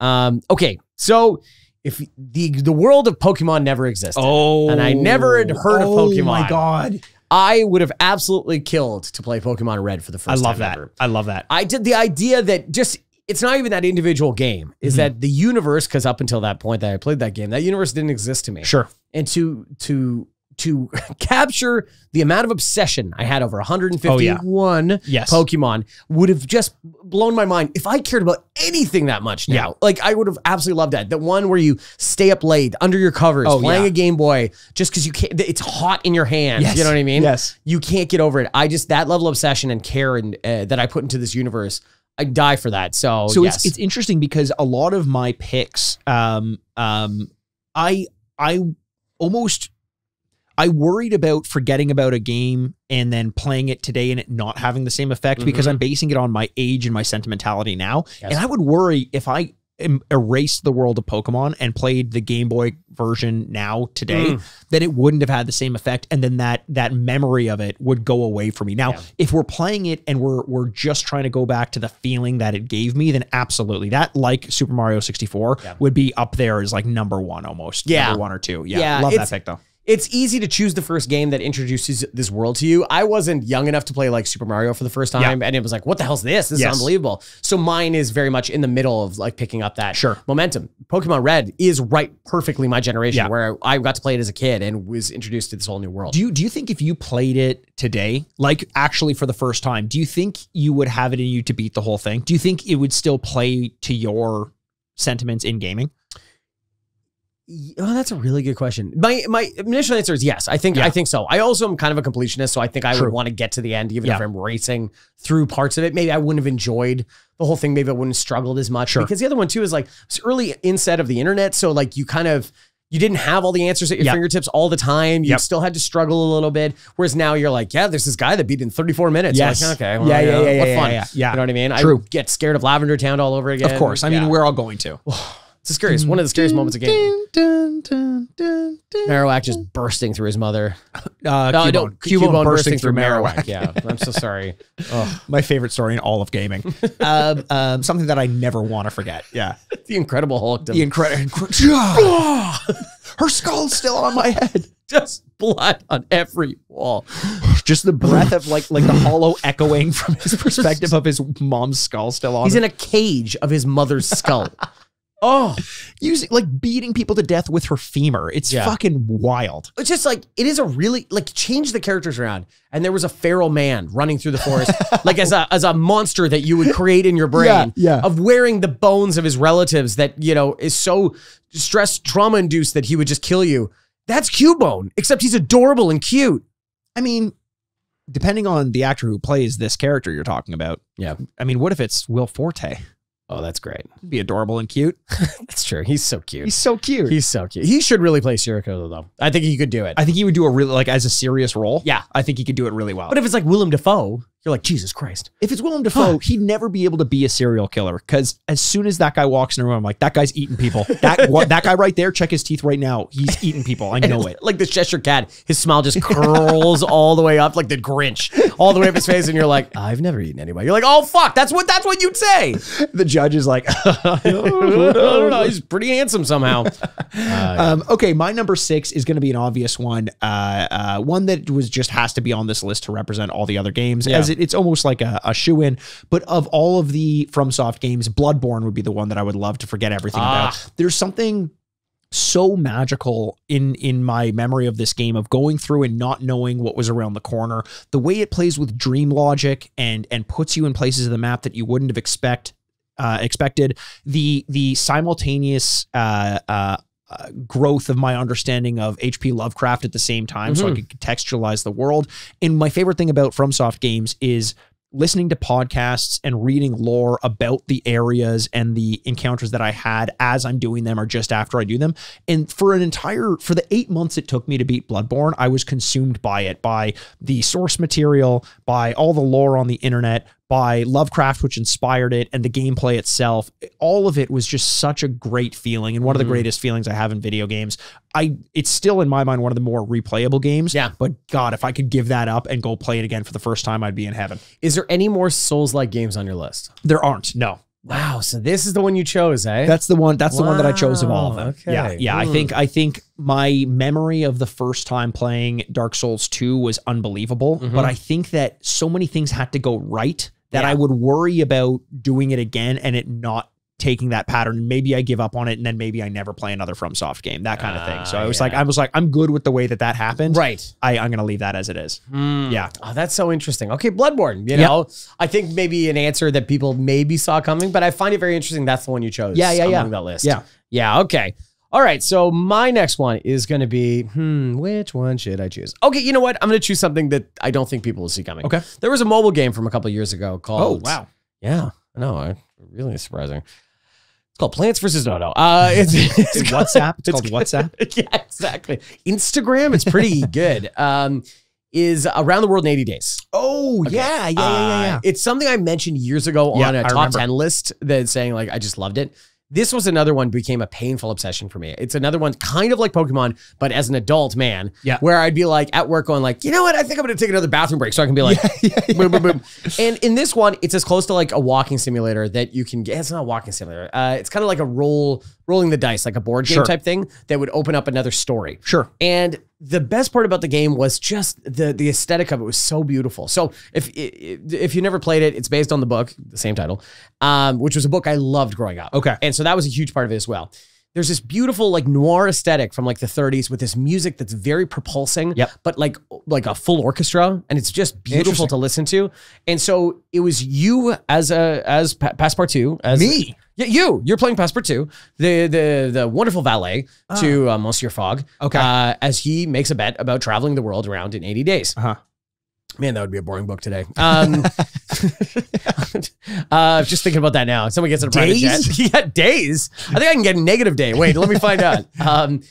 um, okay. So if the the world of Pokemon never existed, Oh, And I never had heard of Oh my god, I would have absolutely killed to play Pokemon Red for the first. I love time that. ever. I love that. I did the idea that just it's not even that individual game is Mhm. that the universe because up until that point that I played that game that universe didn't exist to me Sure. and to to to capture the amount of obsession I had over 151 Yes. Pokemon would have just blown my mind if I cared about anything that much now. Yeah. Like I would have absolutely loved that. The one where you stay up late under your covers Oh, playing yeah. a Game Boy just because you can't it's hot in your hands. Yes. You know what I mean? Yes. You can't get over it. I just that level of obsession and care and uh, that I put into this universe, I die for that. So, So yes. it's it's interesting because a lot of my picks, um, um, I I almost I worried about forgetting about a game and then playing it today and it not having the same effect because Mhm. I'm basing it on my age and my sentimentality now. Yes. And I would worry if I erased the world of Pokemon and played the Game Boy version now today, Mm. then it wouldn't have had the same effect, and then that that memory of it would go away for me. Now, Yeah. if we're playing it and we're we're just trying to go back to the feeling that it gave me, then absolutely that like Super Mario 64 Yeah. would be up there as like number one almost. Yeah. number one or two. Yeah, Yeah, love that pick though. It's easy to choose the first game that introduces this world to you. I wasn't young enough to play like Super Mario for the first time, and it was like, what the hell's this? This Yes. is unbelievable. So mine is very much in the middle of like picking up that Sure. momentum. Pokemon Red is right perfectly my generation, Yeah. where I got to play it as a kid and was introduced to this whole new world. Do you do you think if you played it today, like actually for the first time, do you think you would have it in you to beat the whole thing? Do you think it would still play to your sentiments in gaming? Oh, that's a really good question. My my initial answer is yes. I think Yeah. I think so. I also am kind of a completionist, so I think I True. would want to get to the end, even if I'm racing through parts of it. Maybe I wouldn't have enjoyed the whole thing. Maybe I wouldn't have struggled as much. Sure. Because the other one too is like it's early inset of the internet, so like you kind of you didn't have all the answers at your Yep. fingertips all the time. You Yep. still had to struggle a little bit. Whereas now you're like, yeah, there's this guy that beat in 34 minutes. Yes. like, okay. well, Yeah, yeah, yeah, What yeah, fun. yeah, yeah. You know what I mean? I True. would get scared of Lavender Town all over again. Of course. I mean, we're all going to. it's the scariest. One of the scariest moments of game. Dun, dun, dun. Marowak just bursting through his mother. Uh, No, Cubone. no, Cubone, bursting, through Marowak. Yeah, I'm so sorry. Oh, My favorite story in all of gaming. um, um, something that I never want to forget. Yeah. the Incredible Hulk. The incredible. Her skull's still on my head. just blood on every wall. Just the breath of like like the hollow echoing from his perspective of his mom's skull still on. He's in a cage of his mother's skull. Oh, using like beating people to death with her femur. It's Yeah. fucking wild. it's just like it is a really like change the characters around. And there was a feral man running through the forest, like as a as a monster that you would create in your brain. Yeah, yeah. Of wearing the bones of his relatives that you know is so stress trauma induced that he would just kill you. That's Cubone, except he's adorable and cute. I mean, depending on the actor who plays this character you're talking about. Yeah. I mean, what if it's Will Forte? Oh, that's great. Be adorable and cute. That's true. He's so cute. He's so cute. He's so cute. He should really play Sirocco though. I think he could do it. I think he would do a really like as a serious role. Yeah. I think he could do it really well. but if it's like Willem Dafoe, you're like Jesus Christ. if it's Willem Dafoe, he'd never be able to be a serial killer because as soon as that guy walks in a room, I'm like, that guy's eating people. That what, that guy right there, check his teeth right now. He's eating people. I know it. Like the Cheshire Cat, his smile just curls all the way up, like the Grinch, all the way up his face, and you're like, I've never eaten anybody. You're like, oh fuck, that's what that's what you'd say. The judge is like, I don't know. He's pretty handsome somehow. um, okay, my number six is going to be an obvious one. Uh, uh, one that was just has to be on this list to represent all the other games, Yeah. as it, it's almost like a, a shoe in. But of all of the FromSoft games, Bloodborne would be the one that I would love to forget everything Ah. about. There's something so magical in in my memory of this game of going through and not knowing what was around the corner the way it plays with dream logic and and puts you in places of the map that you wouldn't have expect uh, expected the the simultaneous uh, uh, uh, growth of my understanding of HP Lovecraft at the same time, so I could contextualize the world. And my favorite thing about FromSoft games is listening to podcasts and reading lore about the areas and the encounters that I had as I'm doing them or just after I do them. And for an entire for the 8 months it took me to beat Bloodborne, I was consumed by it, by the source material, by all the lore on the internet, by Lovecraft which inspired it and the gameplay itself. All of it was just such a great feeling and one of the greatest feelings I have in video games. I it's still in my mind one of the more replayable games. Yeah. But God, if I could give that up and go play it again for the first time, I'd be in heaven. Is there any more Souls like games on your list? There aren't. No. Wow, so this is the one you chose, eh? That's the one. That's the one that I chose of all of them. Okay. Yeah, yeah. I Hmm. think I think my memory of the first time playing Dark Souls two was unbelievable. But I think that so many things had to go right that Yeah. I would worry about doing it again and it not taking that pattern. Maybe I give up on it and then maybe I never play another FromSoft game. That kind of thing. So Ah, I was yeah. like, I was like, I'm good with the way that that happened. right. I, I'm gonna leave that as it is. Yeah. Oh, that's so interesting. Okay, Bloodborne. You know, I think maybe an answer that people maybe saw coming, but I find it very interesting. That's the one you chose. Yeah, yeah, yeah. That list. Yeah. yeah. Okay. All right. So my next one is going to be, hmm, which one should I choose? Okay, you know what? I'm going to choose something that I don't think people will see coming. Okay. There was a mobile game from a couple of years ago called. Oh wow. Yeah, I know. Really surprising. It's called Plants vs. Dodo. Uh, it's, it's It's WhatsApp. It's, called WhatsApp. yeah, exactly. Instagram, it's pretty good. Um, is around the world in 80 days. Oh yeah, yeah, yeah, yeah, yeah. Uh, it's something I mentioned years ago Yeah, on a I top remember. 10 list that saying like I just loved it. This was another one became a painful obsession for me. It's another one kind of like Pokemon, but as an adult man, Yeah. where I'd be like at work going like, you know what? I think I'm going to take another bathroom break so I can be like, boom, boom, boom. And in this one, it's as close to like a walking simulator that you can get. It's not a walking simulator. Uh, it's kind of like a roll, rolling the dice, like a board game Sure. type thing that would open up another story. Sure. And the best part about the game was just the the aesthetic of it was so beautiful. So if if you never played it, it's based on the book, the same title, um, which was a book I loved growing up. Okay. and so that was a huge part of it as well. There's this beautiful like noir aesthetic from like the 30s with this music that's very propulsing, Yep. but like like a full orchestra, and it's just beautiful to listen to. And so it was you as a as pa- Passepartout as Me? Yeah, you. You're playing Passepartout, the the the wonderful valet to uh, Monsieur Fogg. Ah. Okay. Uh, as he makes a bet about traveling the world around in 80 days. Uh-huh. Man, that would be a boring book today. Um, uh, just thinking about that now. Someone gets in a private Days? jet. yeah, days. I think I can get a negative day. Wait, let me find out. Um,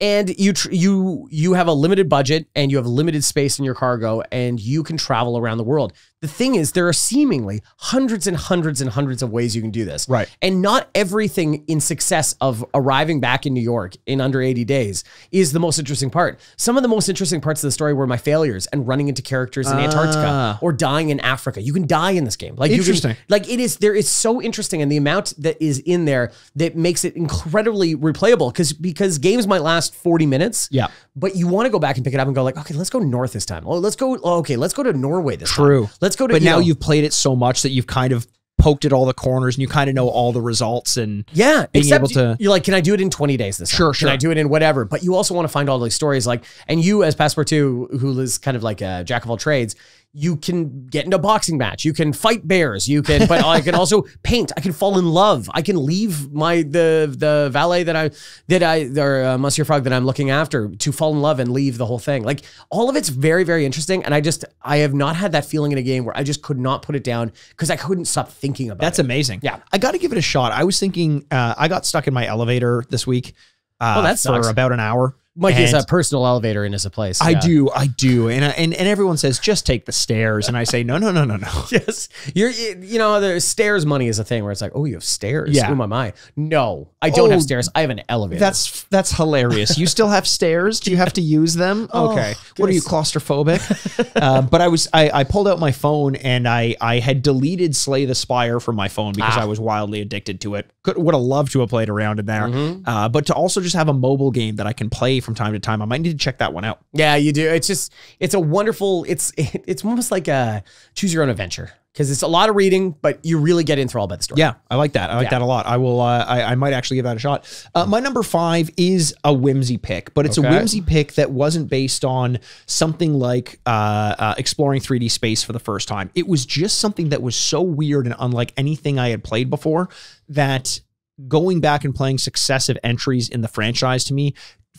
and you tr- you you have a limited budget and you have limited space in your cargo and you can travel around the world. The thing is, there are seemingly hundreds and hundreds and hundreds of ways you can do this. Right. And not everything in success of arriving back in New York in under 80 days is the most interesting part. Some of the most interesting parts of the story were my failures and running into characters in Antarctica Ah. or dying in Africa. You can die in this game. Like you can- Interesting. like it is there is so interesting and the amount that is in there that makes it incredibly replayable because because games might last 40 minutes. Yeah. But you want to go back and pick it up and go like, okay, let's go north this time. Oh, let's go. Oh, okay, let's go to Norway this time. True. Let's go to. But you now know- you've played it so much that you've kind of poked at all the corners and you kind of know all the results and Yeah, being able to- you're like, can I do it in 20 days this time? Sure, Can sure. I do it in whatever? But you also want to find all these stories, like, and you as Passepartout, who is kind of like a jack of all trades, you can get into a boxing match. You can fight bears. You can, but I can also paint. I can fall in love. I can leave my the the valet that I that I or uh, Monsieur Frog that I'm looking after to fall in love and leave the whole thing. Like all of it's very very interesting, and I just I have not had that feeling in a game where I just could not put it down because I couldn't stop thinking about it. That's it. amazing. Yeah. I got to give it a shot. I was thinking, uh, I got stuck in my elevator this week. Uh, Oh, that for about an hour. Mikey is a personal elevator in his place. I yeah. do, I do, and, and and everyone says just take the stairs, and I say no, no, no, no, no. Yes, you're. You know, the stairs money is a thing where it's like, oh, you have stairs. Yeah. Who am I? No, I don't have Oh, stairs. I have an elevator. That's that's hilarious. You still have stairs? Do you have to use them? Oh, Okay. what are you claustrophobic? uh, but I was I, I pulled out my phone and I I had deleted Slay the Spire from my phone because Ah. I was wildly addicted to it. Could would have loved to have played around in there. Mhm. Uh, but to also just have a mobile game that I can play from time to time, I might need to check that one out. Yeah, you do. It's just it's a wonderful. It's it's almost like a choose your own adventure because it's a lot of reading, but you really get enthralled by the story. Yeah, I like that. I like Yeah. that a lot. I will. Uh, I, I might actually give that a shot. Uh, my number five is a whimsy pick, but it's Okay. a whimsy pick that wasn't based on something like uh, uh, exploring 3D space for the first time. It was just something that was so weird and unlike anything I had played before that going back and playing successive entries in the franchise to me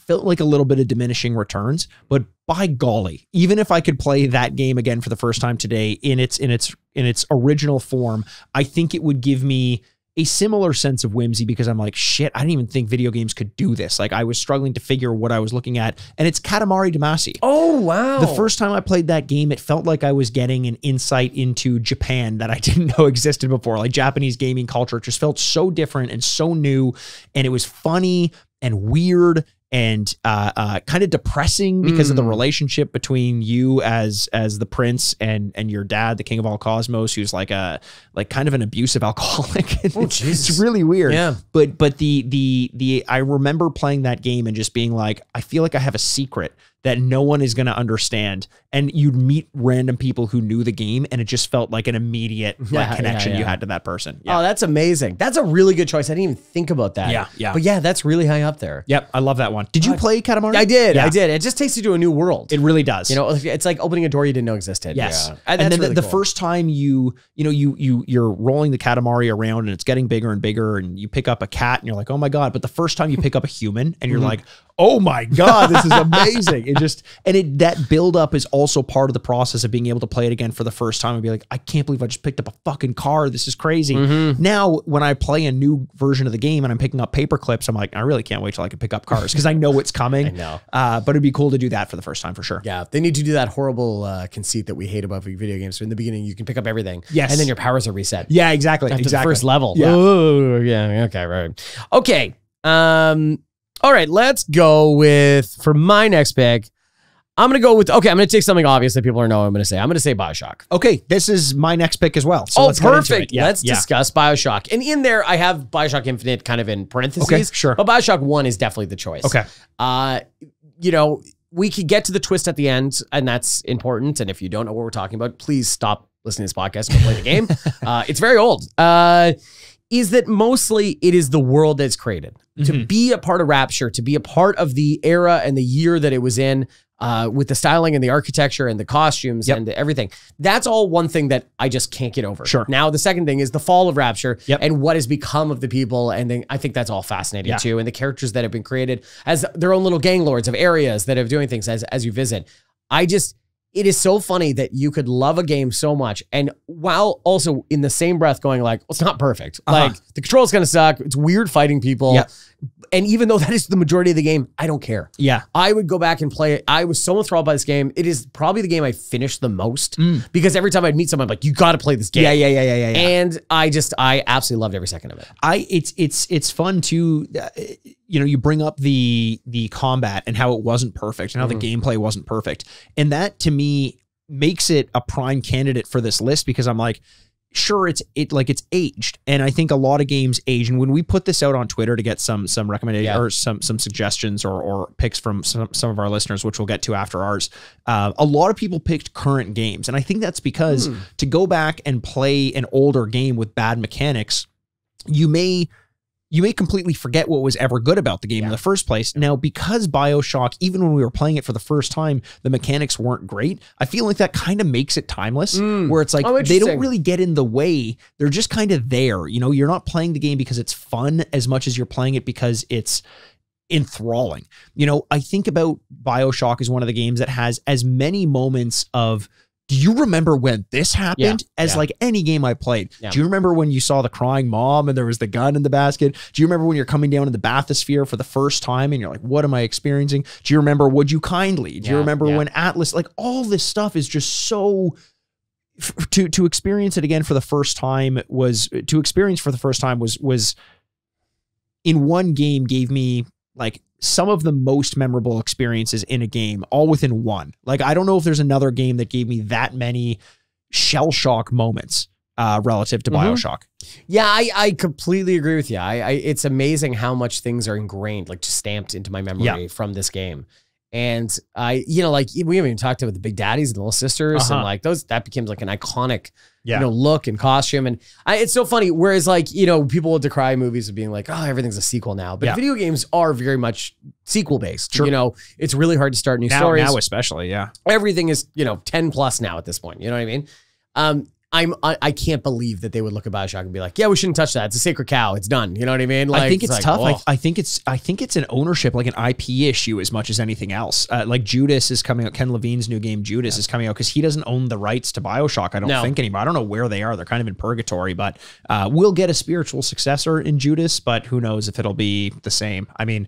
felt like a little bit of diminishing returns but by golly even if i could play that game again for the first time today in its in its in its original form i think it would give me a similar sense of whimsy because i'm like shit i didn't even think video games could do this like i was struggling to figure what i was looking at and it's katamari damacy Oh wow. the first time I played that game, it felt like I was getting an insight into Japan that I didn't know existed before. Like Japanese gaming culture it just felt so different and so new. And it was funny and weird and uh, uh, kind of depressing because of the Mm. relationship between you as as the prince and and your dad, the king of all cosmos, who's like a like kind of an abusive alcoholic. Oh, it's, it's really weird Yeah. but but the the the I remember playing that game and just being like, I feel like I have a secret that no one is going to understand. And you'd meet random people who knew the game, and it just felt like an immediate like connection yeah, you had to that person. Oh, that's amazing. That's a really good choice. I didn't even think about that. Yeah, yeah. But yeah, that's really high up there. Yep, I love that one. Did you play Katamari? I did. Yeah. I did. It just takes you to a new world. It really does. you know, it's like opening a door you didn't know existed. Yes. Yeah. And, that's then the, really the cool. first time you, you know, you you you're rolling the Katamari around and it's getting bigger and bigger and you pick up a cat and you're like, "Oh my god." But the first time you pick up a human and you're Mhm. like, "Oh my god, this is amazing." It just and it that build up is also part of the process of being able to play it again for the first time and be like, "I can't believe I just picked up a fucking car. This is crazy." Mhm. Now, when I play a new version of the game and I'm picking up paper clips, I'm like, "I really can't wait till I can pick up cars because I know it's coming." I know. Uh, but it'd be cool to do that for the first time for sure. Yeah, they need to do that horrible uh, conceit that we hate about video games. So in the beginning, you can pick up everything. Yes. And then your powers are reset. Yeah, exactly. After exactly. the first level. Yeah. Oh, yeah. Okay, right. Okay. Um, all right, let's go with for my next pick. I'm gonna go with okay. I'm gonna take something obvious that people are know. I'm gonna say I'm gonna say Bioshock. Okay, this is my next pick as well. So oh, let's perfect. Yeah, Let's yeah. discuss Bioshock. And in there, I have Bioshock Infinite kind of in parentheses. Okay, sure. But Bioshock One is definitely the choice. Okay. Uh, you know, we could get to the twist at the end, and that's important. And if you don't know what we're talking about, please stop listening to this podcast and play the game. uh, it's very old. Uh, is that mostly it is the world that's created to Mhm. be a part of Rapture, to be a part of the era and the year that it was in, uh, with the styling and the architecture and the costumes Yep. and everything. That's all one thing that I just can't get over. Sure. Now the second thing is the fall of Rapture Yep. and what has become of the people, and then I think that's all fascinating Yeah. too, and the characters that have been created as their own little gang lords of areas that are doing things as as you visit. I just it is so funny that you could love a game so much and while also in the same breath going like, well, it's not perfect. Uh-huh. Like the control's gonna suck. It's weird fighting people. Yep. And even though that is the majority of the game, I don't care. Yeah. I would go back and play it. I was so enthralled by this game. It is probably the game I finished the most Mm. because every time I'd meet someone, I'm like, you got to play this game. Yeah, yeah, yeah, yeah, yeah, yeah. And I just, I absolutely loved every second of it. I it's it's it's fun to uh, you know you bring up the the combat and how it wasn't perfect and how Mhm. the gameplay wasn't perfect and that to me makes it a prime candidate for this list because I'm like sure it's it like it's aged and I think a lot of games age and when we put this out on Twitter to get some some recommendations Yeah. or some some suggestions or or picks from some some of our listeners which we'll get to after ours uh, a lot of people picked current games and I think that's because Hmm. to go back and play an older game with bad mechanics you may you may completely forget what was ever good about the game in the first place. Now, because Bioshock, even when we were playing it for the first time, the mechanics weren't great. I feel like that kind of makes it timeless, Mm. where it's like Oh, they don't really get in the way. They're just kind of there. You know, you're not playing the game because it's fun as much as you're playing it because it's enthralling. You know, I think about Bioshock as one of the games that has as many moments of do you remember when this happened as yeah. like any game I played? Yeah. Do you remember when you saw the crying mom and there was the gun in the basket? Do you remember when you're coming down in the bathysphere for the first time and you're like, what am I experiencing? Do you remember Would You Kindly? Do you remember yeah. when Atlas, like all this stuff is just so f- to to experience it again for the first time was to experience for the first time was was in one game gave me like some of the most memorable experiences in a game all within one like i don't know if there's another game that gave me that many shell shock moments uh relative to Mhm. bioshock Yeah, I, I completely agree with you. I, I it's amazing how much things are ingrained, like just stamped into my memory Yeah. from this game. And I, you know, like we haven't even talked about the big daddies and the little sisters, and Uh-huh. like those that became like an iconic, Yeah. you know, look and costume. And I, it's so funny. Whereas like you know, people will decry movies of being like, oh, everything's a sequel now, but Yeah. video games are very much sequel based. Sure. You know, it's really hard to start new now, stories now especially yeah everything is you know 10 plus now at this point you know what i mean um i'm I, I can't believe that they would look at bioshock and be like yeah we shouldn't touch that it's a sacred cow it's done you know what i mean I think it's, like, tough. I, I think it's I think it's an ownership, like an IP issue, as much as anything else. Uh, like Judas is coming out. Ken Levine's new game Judas is coming out because he doesn't own the rights to Bioshock. I don't No. think anymore. I don't know where they are. They're kind of in purgatory, but uh, we'll get a spiritual successor in Judas. But who knows if it'll be the same? I mean,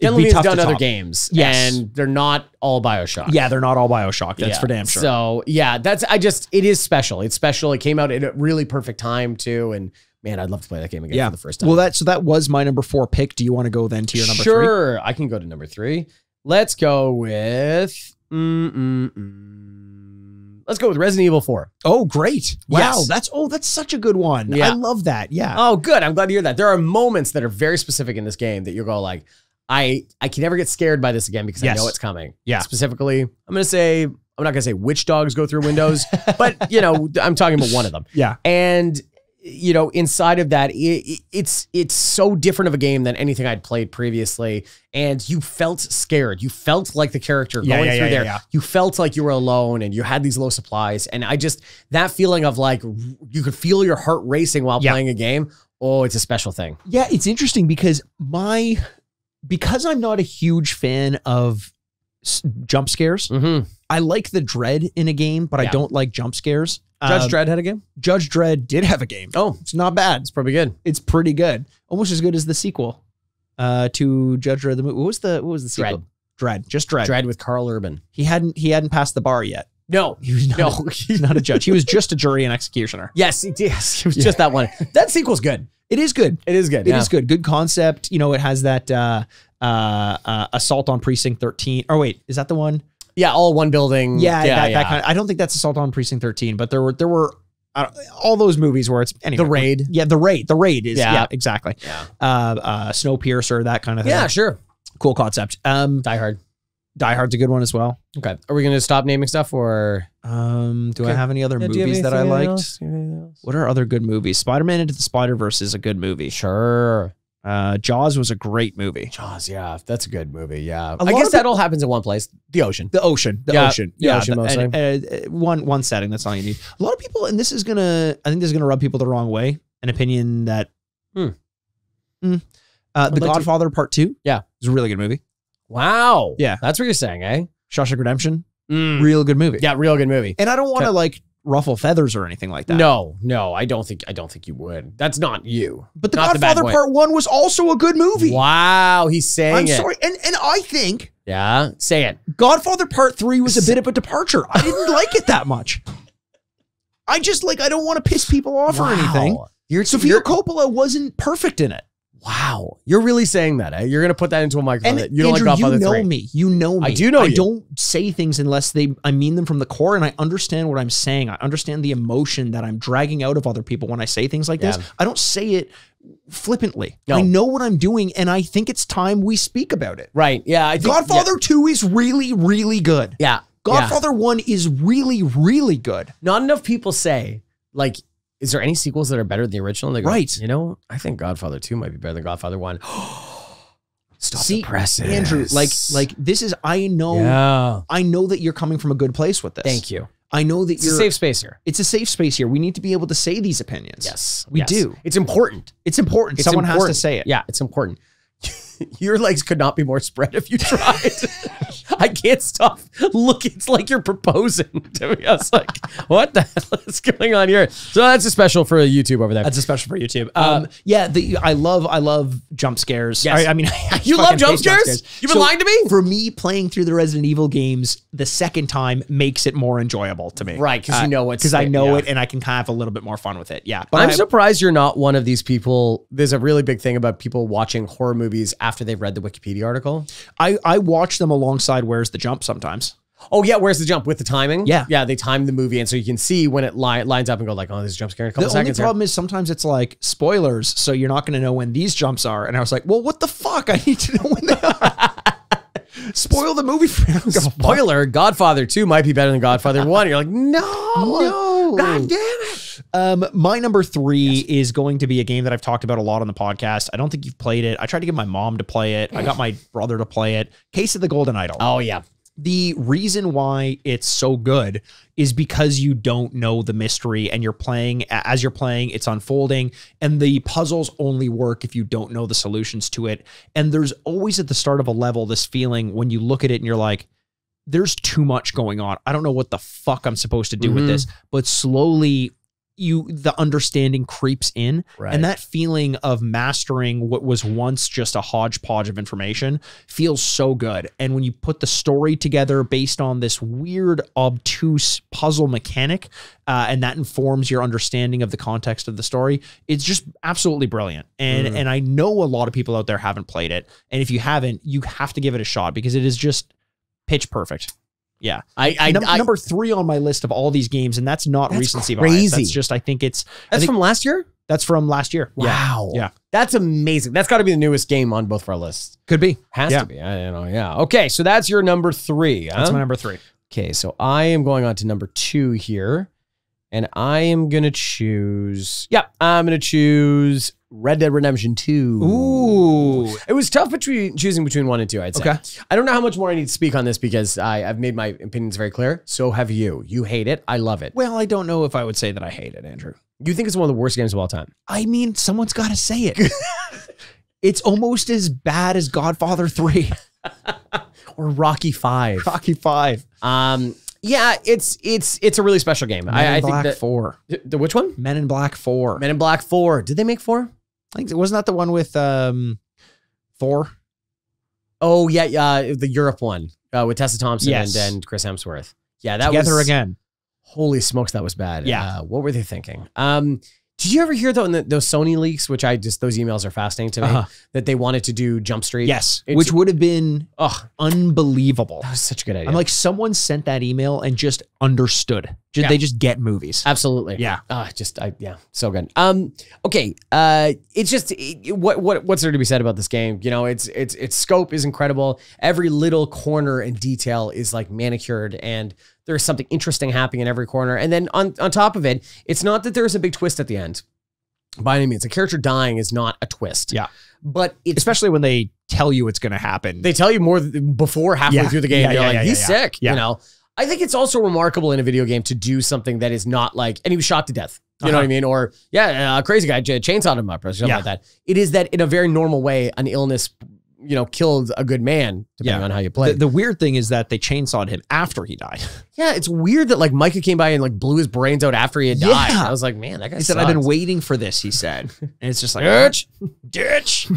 Dan Levine's tough to done other games Yes. and they're not all bioshock Yeah, they're not all Bioshock. That's Yeah. for damn sure. so yeah that's i just it is special it's special it came out at a really perfect time too and man i'd love to play that game again yeah, for the first time Well, that so that was my number four pick. Do you want to go then to your number three? sure i can go to number three let's go with mm-mm-mm. let's go with resident evil 4 Oh, great! Wow, Yes. that's oh, that's such a good one. Yeah. I love that. Yeah. Oh, good. I'm glad to hear that. There are moments that are very specific in this game that you go like, I I can never get scared by this again because Yes. I know it's coming. Yeah. Specifically, I'm gonna say I'm not gonna say which dogs go through windows, but you know I'm talking about one of them. Yeah. And you know, inside of that, it, it's it's so different of a game than anything I'd played previously, and you felt scared. You felt like the character Yeah, going yeah, through yeah, there. You felt like you were alone, and you had these low supplies, and I just that feeling of like you could feel your heart racing while playing a game. Oh, it's a special thing. Yeah, it's interesting because my because I'm not a huge fan of jump scares. Mm-hmm. I like the dread in a game, but I don't like jump scares. Judge Um, Dredd had a game. Judge Dredd did have a game. Oh, It's not bad. it's probably good. It's pretty good. Almost as good as the sequel uh, to Judge Dredd the movie. What was the what was the sequel? Dredd. Just Dredd. Dredd with Karl Urban. He hadn't he hadn't passed the bar yet. No, He was not, no. a, he's not a judge. He was just a jury and executioner. yes, yes, it was just that one. That sequel's good. It is good. It is good. It is yeah. good. Good concept. You know, it has that uh, uh, uh, assault on precinct 13. Or wait, is that the one? Yeah, all one building. Yeah, yeah, that, yeah. that kind of, I don't think that's assault on precinct 13, but there were there were uh, all those movies where it's anyway, The Raid. Yeah, the raid. The raid is yeah, Yeah. exactly. Yeah. Uh, uh, Snowpiercer, that kind of thing. yeah, sure. cool concept. Um, Die Hard. Die Hard's a good one as well. Okay. Are we going to stop naming stuff or Um, do I have any other Yeah, do have movies that I liked? else? Else? What are other good movies? Spider Man Into the Spider Verse is a good movie. Sure. Uh, Jaws was a great movie. Jaws, yeah, that's a good movie. Yeah, I guess of that all happens in one place, the ocean. The ocean, the Yeah, ocean, the yeah, ocean the- mostly. and, uh, uh, one one setting. That's all you need. A lot of people, and this is gonna, I think this is gonna rub people the wrong way. An opinion that, Hmm. Mm. uh, The I'd like to- Godfather Part Two, Yeah. is a really good movie. Wow. Yeah. that's what you're saying, eh? Shawshank Redemption, Mm. real good movie. Yeah, real good movie. and I don't want to like ruffle feathers or anything like that. No, no, I don't think I don't think you would. That's not you. but The Not the bad Godfather boy. Part One was also a good movie. Wow, he's saying I'm it. sorry, and and I think Yeah, say it. Godfather Part Three was a bit of a departure. I didn't like it that much. I just like I don't want to piss people off or anything. You're Sofia you're- Coppola wasn't perfect in it. Wow, you're really saying that? Eh? You're gonna put that into a microphone. And you don't Andrew, like Godfather you know three. me. You know me. I do know I you. don't say things unless they I mean them from the core and I understand what I'm saying. I understand the emotion that I'm dragging out of other people when I say things like Yeah. this. I don't say it flippantly. No. I know what I'm doing and I think it's time we speak about it. Right? Yeah. I think, Godfather 2 is really really good. Yeah. yeah. Godfather 1 is really really good. Not enough people say like is there any sequels that are better than the original? Go, Right. You know, I think Godfather 2 might be better than Godfather 1. Stop See, the presses. Andrew, like like this is I know Yeah. I know that you're coming from a good place with this. Thank you. I know that It's you're a safe space here. it's a safe space here. We need to be able to say these opinions. Yes. We Yes. do. It's important. It's important. It's Someone has to say it. Yeah, it's important. Your legs could not be more spread if you tried. I can't stop Look, It's like you're proposing to me. I was like, what the hell is going on here? So that's a special for YouTube over there. That's a special for YouTube. Um, yeah, the I love I love jump scares. Yes. I, I mean, I You love jump hate scares? You've been lying to me? For me, playing through the Resident Evil games the second time makes it more enjoyable to me. Right, 'cause you know what's- because I know yeah. it and I can kind of have a little bit more fun with it. Yeah, but I'm I- surprised you're not one of these people. There's a really big thing about people watching horror movies after they've read the Wikipedia article. I I watch them alongside Where's the Jump sometimes. Oh yeah, where's the jump with the timing? Yeah. yeah. They time the movie, and so you can see when it li- lines up and go like, oh, a jump scare in a The couple only seconds. problem is sometimes it's like spoilers, so you're not going to know when these jumps are. And I was like, well, what the fuck? I need to know when they are. Spoil the movie for me. I don't give a fuck. Spoiler: Godfather Two might be better than Godfather One. You're like, no, No. God damn it. Um, my number three is going to be a game that I've talked about a lot on the podcast. I don't think you've played it. I tried to get my mom to play it. I got my brother to play it. Case of the Golden Idol. Oh yeah, The reason why it's so good is because you don't know the mystery and you're playing as you're playing, it's unfolding, and the puzzles only work if you don't know the solutions to it. And there's always at the start of a level this feeling when you look at it and you're like, there's too much going on. I don't know what the fuck I'm supposed to do with Mhm. this. But slowly you the understanding creeps in. Right. and that feeling of mastering what was once just a hodgepodge of information feels so good. And when you put the story together based on this weird obtuse puzzle mechanic uh, and that informs your understanding of the context of the story it's just absolutely brilliant. And Mm. and i know a lot of people out there haven't played it. And if you haven't you have to give it a shot because it is just pitch perfect yeah I, I, Num- I number three on my list of all these games, and that's not That's recency bias. crazy. That's just I think it's that's think from last year. that's from last year. Wow, Yeah. that's amazing. That's got to be the newest game on both of our lists. could be. Has Yeah. to be. I, you know, yeah. Okay, so that's your number three. That's my number three. Okay, so I am going on to number two here, and I am gonna choose. Yeah, I'm gonna choose Red Dead Redemption Two. Ooh. It was tough between choosing between one and two. I'd say. Okay. I don't know how much more I need to speak on this because I, I've made my opinions very clear. So have you. You hate it. I love it. Well, I don't know if I would say that I hate it, Andrew. You think it's one of the worst games of all time. I mean, someone's got to say it. it's almost as bad as Godfather Three, Or Rocky Five. Rocky Five, Um. Yeah, it's it's it's a really special game. Men I, in I think Black that Four, the which one? Men in Black Four. Men in Black Four. Did they make four? I think wasn't that the one with um Thor? Oh yeah, yeah, the Europe one uh, with Tessa Thompson Yes. and, and Chris Hemsworth. Yeah, that Together was again. Holy smokes, that was bad. Yeah. Uh, what were they thinking? Um, did you ever hear though in the, those Sony leaks, which I just those emails are fascinating to me, Uh-huh. that they wanted to do Jump Street? Yes, It's- which would have been Oh, unbelievable. that was such a good idea. I'm like, someone sent that email and just understood. Just, Yeah. They just get movies. Absolutely. Yeah. Ah, just I yeah, so good. Um okay, uh it's just it- what what what's there to be said about this game? You know, it's it's its scope is incredible. Every little corner and detail is like manicured and there's something interesting happening in every corner. And then on on top of it, it's not that there's a big twist at the end. By any means, a character dying is not a twist. Yeah. But it's Especially when they tell you it's going to happen. they tell you more before halfway Yeah. through the game. Yeah, you're yeah, like, yeah, he's sick. yeah. You know, I think it's also remarkable in a video game to do something that is not like, and he was shot to death. You know Uh-huh. what I mean? Or yeah, a crazy guy chainsawed him up or something Yeah. like that. It is that in a very normal way, an illness, you know, killed a good man, depending Yeah. on how you play. the, the weird thing is that they chainsawed him after he died. yeah, it's weird that like Micah came by and like blew his brains out after he had Yeah. died. I was like, man, that guy He said, "I've been waiting for this." He said, and it's just like, Ditch. ditch.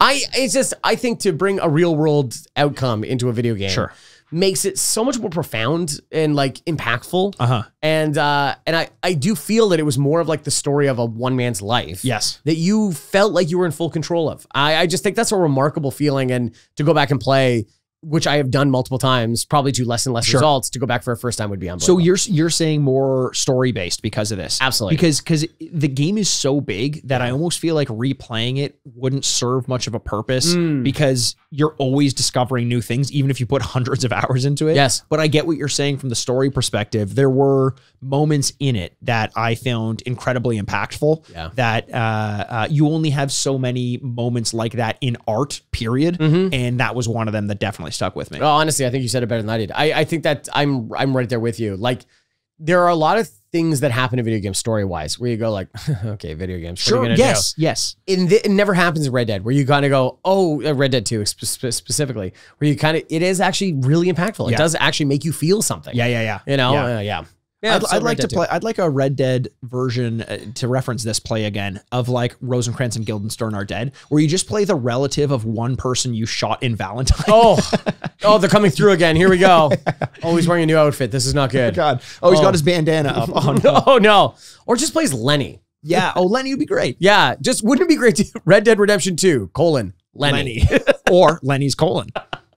I it's just I think to bring a real world outcome into a video game Sure. Makes it so much more profound and like impactful. Uh huh. and uh and I I do feel that it was more of like the story of a one man's life. Yes. That you felt like you were in full control of. I, I just think that's a remarkable feeling, and to go back and play which I have done multiple times, probably to less and less Sure. results, to go back for a first time would be So unbelievable. you're you're saying more story based because of this? Absolutely. Because because the game is so big that I almost feel like replaying it wouldn't serve much of a purpose Mm. because you're always discovering new things, even if you put hundreds of hours into it. Yes. But I get what you're saying from the story perspective. There were moments in it that I found incredibly impactful. Yeah. That uh, uh, you only have so many moments like that in art, period. Mhm. And that was one of them that definitely stuck with me. Oh, honestly, I think you said it better than I did. I, I think that I'm I'm right there with you. Like there are a lot of things that happen in video games story wise where you go like, okay, video games. what are you Sure. gonna do? Yes. Yes. in the, it never happens in Red Dead where you kind of go, oh, uh, Red Dead 2 spe- spe- specifically, where you kind of, it is actually really impactful. It does actually make you feel something. Yeah. Yeah. Yeah. You know? Yeah. Uh, yeah. Yeah, I'd, I'd like to Dead 2. play. I'd like a Red Dead version uh, to reference this play again of like Rosencrantz and Guildenstern are dead, where you just play the relative of one person you shot in Valentine. Oh, oh, they're coming through again. Here we go. Oh, he's wearing a new outfit. This is not good. God! Oh, he's Oh. got his bandana up. Oh no! Oh, no. Or just plays Lenny. Yeah. Oh, Lenny would be great. Yeah. Just wouldn't it be great to Red Dead Redemption 2, colon, Lenny. Lenny, or Lenny's colon.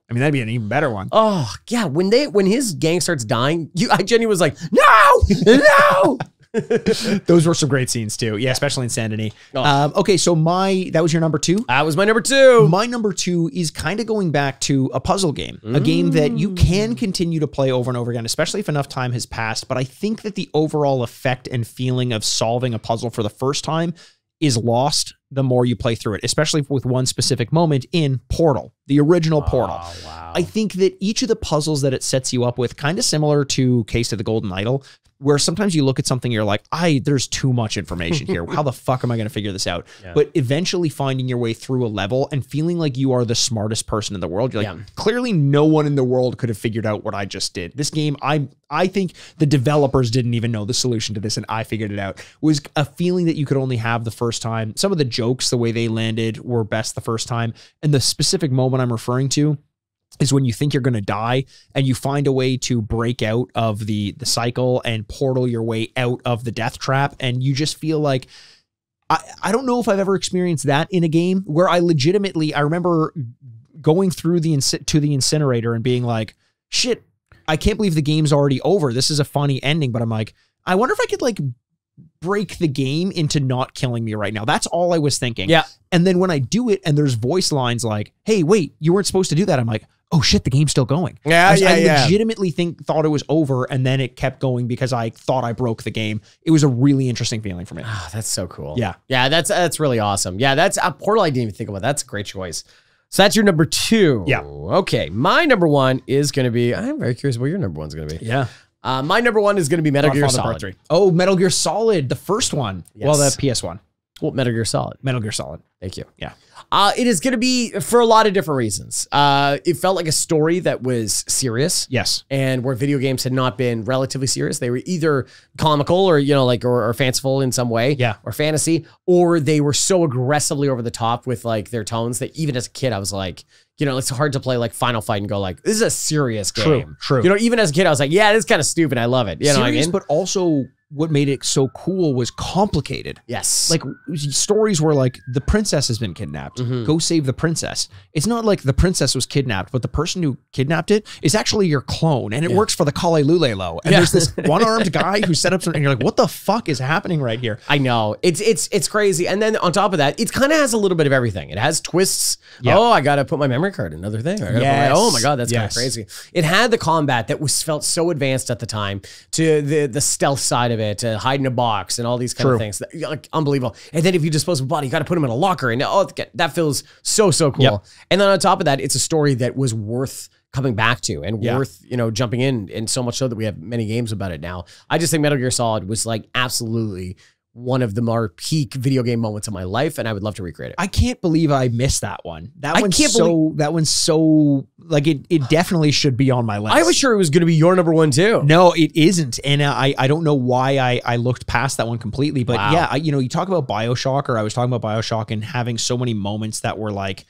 I mean, that'd be an even better one. Oh, yeah. When they, when his gang starts dying, you, I Jenny was like, no, no. Those were some great scenes too. Yeah, especially in Saint Oh. Um, okay, so my that was your number two. That was my number two. My number two is kind of going back to a puzzle game, a game that you can continue to play over and over again, especially if enough time has passed. But I think that the overall effect and feeling of solving a puzzle for the first time is lost the more you play through it, especially with one specific moment in Portal, the original ah, Portal. Oh, wow. I think that each of the puzzles that it sets you up with, kind of similar to Case of the Golden Idol, where sometimes you look at something, you're like, I there's too much information here. How the fuck am I going to figure this out? Yeah. But eventually finding your way through a level and feeling like you are the smartest person in the world. You're like, Yeah. clearly no one in the world could have figured out what I just did. This game, I I think the developers didn't even know the solution to this, and I figured it out. Was a feeling that you could only have the first time. Some of the jokes, the way they landed, were best the first time, and the specific moment I'm referring to is when you think you're going to die and you find a way to break out of the the cycle and portal your way out of the death trap. And you just feel like I, I don't know if I've ever experienced that in a game where I legitimately I remember going through the to the incinerator and being like shit I can't believe the game's already over. This is a funny ending. But I'm like I wonder if I could like break the game into not killing me right now. That's all I was thinking. Yeah. and then when I do it and there's voice lines like hey wait you weren't supposed to do that. I'm like oh shit the game's still going Yeah, I, was- yeah, I yeah. legitimately think thought it was over, and then it kept going because I thought I broke the game. It was a really interesting feeling for me. Oh, that's so cool. Yeah. Yeah, that's that's really awesome. Yeah, that's a Portal I didn't even think about. That's a great choice. So that's your number two. Yeah. Okay. My number one is going to be, I'm very curious what your number one's going to be. Yeah, Uh, my number one is going to be Metal Gear Solid. Three. Oh, Metal Gear Solid, the first one. Well, Yes. the PS one. Well, Metal Gear Solid. Metal Gear Solid. Thank you. Yeah. Uh, it is going to be for a lot of different reasons. Uh, it felt like a story that was serious. Yes. and where video games had not been relatively serious. They were either comical or you know like or, or fanciful in some way, Yeah. or fantasy, or they were so aggressively over the top with like their tones that even as a kid I was like, you know, it's hard to play like Final Fight and go like, this is a serious game. true. You know, even as a kid I was like, yeah, this is kind of stupid. I love it. You know what I mean? but also what made it so cool was complicated. yes. Like stories were like the princess has been kidnapped. Mhm. Go save the princess. It's not like the princess was kidnapped, but the person who kidnapped it is actually your clone, and it Yeah. works for the La-Li-Lu-Le-Lo. And Yeah. there's this one-armed guy who set up something, and you're like, what the fuck is happening right here? I know it's it's it's crazy, and then on top of that, it kind of has a little bit of everything. It has twists. Yeah. Oh, I gotta put my memory card. in, Another thing. I my- oh my god, that's Yes. kind of crazy. It had the combat that was felt so advanced at the time. To the the stealth side of it, to hide in a box, and all these kind True. of things. Like unbelievable. And then if you dispose of a body, you got to put him in a locker, and oh, that feels so so cool. Yep. And then on top of that, it's a story that was worth coming back to and Yeah. worth you know jumping in and so much so that we have many games about it now i just think metal gear solid was like absolutely one of the more peak video game moments of my life and i would love to recreate it I can't believe I missed that one. That I one's can't so that one's so like it. It definitely should be on my list. i was sure it was going to be your number one too No, it isn't, and uh, I I don't know why I I looked past that one completely. But Wow. yeah, I, you know, you talk about Bioshock, or I was talking about Bioshock, and having so many moments that were like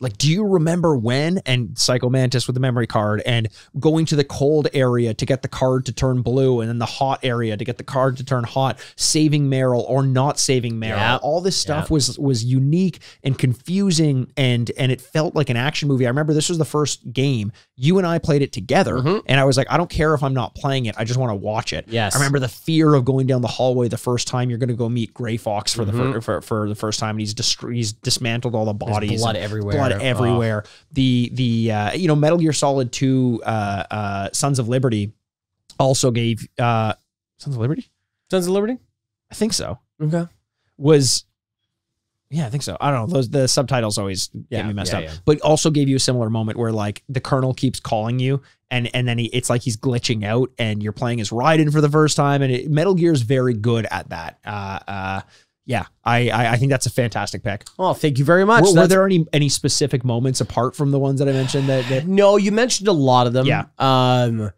like, do you remember when? And Psycho Mantis with the memory card, and going to the cold area to get the card to turn blue, and then the hot area to get the card to turn hot, saving Meryl or not saving Meryl. Yeah. All this stuff Yeah. was was unique and confusing, and and it felt like an action movie. I remember this was the first game you and I played it together, Mhm. and I was like, I don't care if I'm not playing it, I just want to watch it. Yes. I remember the fear of going down the hallway the first time you're going to go meet Gray Fox for the Mhm. fir- for, for the first time, and he's dist- he's dismantled all the bodies, blood everywhere. blood Oh. everywhere. The the uh, you know Metal Gear Solid Two, uh, uh, Sons of Liberty, also gave uh, Sons of Liberty. Sons of Liberty. I think so. Okay. Was yeah, I think so. I don't know. Those the subtitles always Yeah, get me messed yeah, up. yeah. But also gave you a similar moment where like the colonel keeps calling you and and then he it's like he's glitching out and you're playing as Raiden for the first time and it, Metal Gear is very good at that. Uh uh yeah, I, I I think that's a fantastic pick. Oh, thank you very much. Were, were there any any specific moments apart from the ones that I mentioned that, that No, you mentioned a lot of them. Yeah. Um,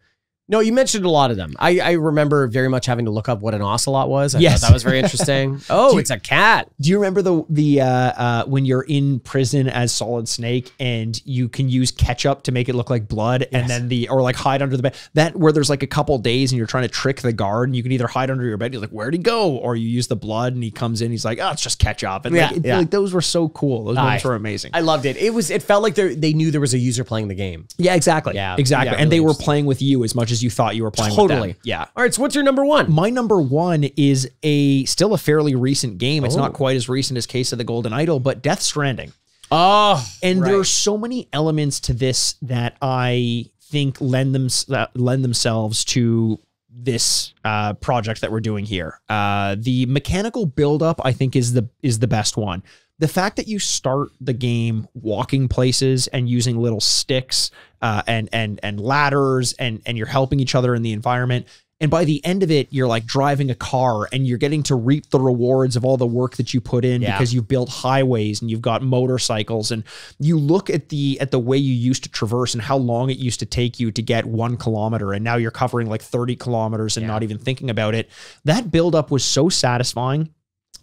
no, you mentioned a lot of them. I, I remember very much having to look up what an ocelot was. I Yes. thought that was very interesting. Oh, you- it's a cat. Do you remember the the uh, uh, when you're in prison as Solid Snake and you can use ketchup to make it look like blood, and then the or like hide under the bed? That where there's like a couple days and you're trying to trick the guard, and you can either hide under your bed, he's like, "Where'd he go?" Or you use the blood, and he comes in, he's like, "Oh, it's just ketchup." And Yeah, it- yeah. like those were so cool. Those moments were amazing. I loved it. It was. It felt like they they knew there was a user playing the game. yeah, exactly. Yeah, exactly. yeah, and they were playing with you as much as you thought you were playing with Totally. them. Yeah. All right. So what's your number one? My number one is a still a fairly recent game. It's Oh. not quite as recent as Case of the Golden Idol, but Death Stranding. Oh, And right. there are so many elements to this that I think lend them uh, lend themselves to this uh, project that we're doing here. Uh, the mechanical buildup, I think, is the is the best one. The fact that you start the game walking places and using little sticks uh, and and and ladders and and you're helping each other in the environment. And by the end of it, you're like driving a car and you're getting to reap the rewards of all the work that you put in Yeah. because you've built highways and you've got motorcycles and you look at the at the way you used to traverse and how long it used to take you to get one kilometer and now you're covering like 30 kilometers and Yeah. not even thinking about it. That buildup was so satisfying.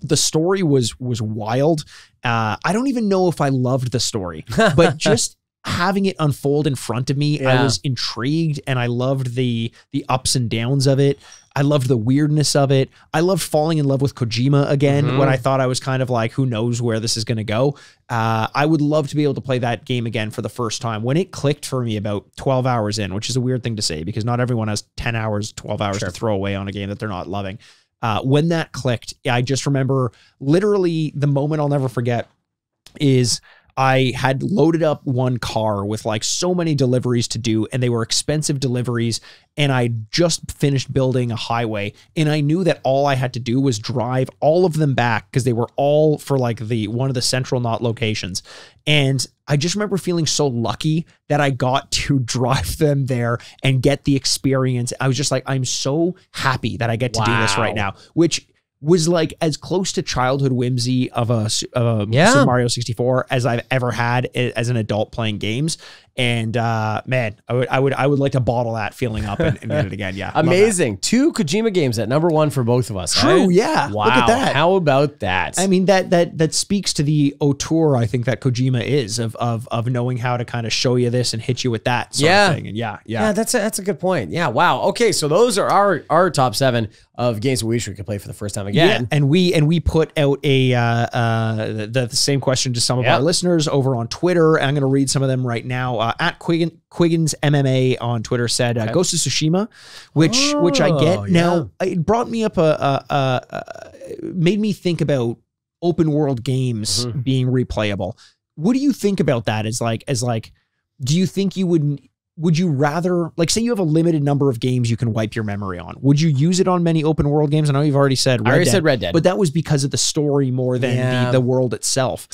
The story was was wild. Uh, I don't even know if I loved the story, but just having it unfold in front of me, I was intrigued and I loved the the ups and downs of it. I loved the weirdness of it. I loved falling in love with Kojima again Mhm. when I thought I was kind of like, who knows where this is going to go. Uh, I would love to be able to play that game again for the first time. When it clicked for me about 12 hours in, which is a weird thing to say because not everyone has 10 hours, 12 hours Sure. to throw away on a game that they're not loving. Uh, when that clicked, I just remember literally the moment I'll never forget is I had loaded up one car with like so many deliveries to do, and they were expensive deliveries. And I just finished building a highway, and I knew that all I had to do was drive all of them back because they were all for like the one of the central knot locations. And I just remember feeling so lucky that I got to drive them there and get the experience. I was just like, I'm so happy that I get to do this right now, which was like as close to childhood whimsy of a, of a Yeah. Super Mario 64 as I've ever had eh, as an adult playing games. And uh, man, I would I would I would like to bottle that feeling up and, and get it again. Yeah, amazing. Two Kojima games at number one for both of us. True, eh? yeah. Wow. Look at that. How about that? I mean that that that speaks to the auteur I think that Kojima is of of of knowing how to kind of show you this and hit you with that sort Yeah. of thing. And yeah, yeah. Yeah, that's a, that's a good point. Yeah, wow. Okay, so those are our our top seven of games we wish we could play for the first time again. Yeah. and we and we put out a uh, uh, the, the same question to some of Yep. our listeners over on Twitter. I'm going to read some of them right now. Uh, at Quiggin, Quiggins MMA on Twitter said uh, Okay. Ghost of Tsushima, which which I Oh, get. Now it brought me up a, a, a, a made me think about open world games Mhm. being replayable. What do you think about that? As like as like, do you think you would? Would you rather, like, say you have a limited number of games you can wipe your memory on? Would you use it on many open world games? I know you've already said Red I already Dead, said Red Dead. but that was because of the story more than Yeah. the, the world itself.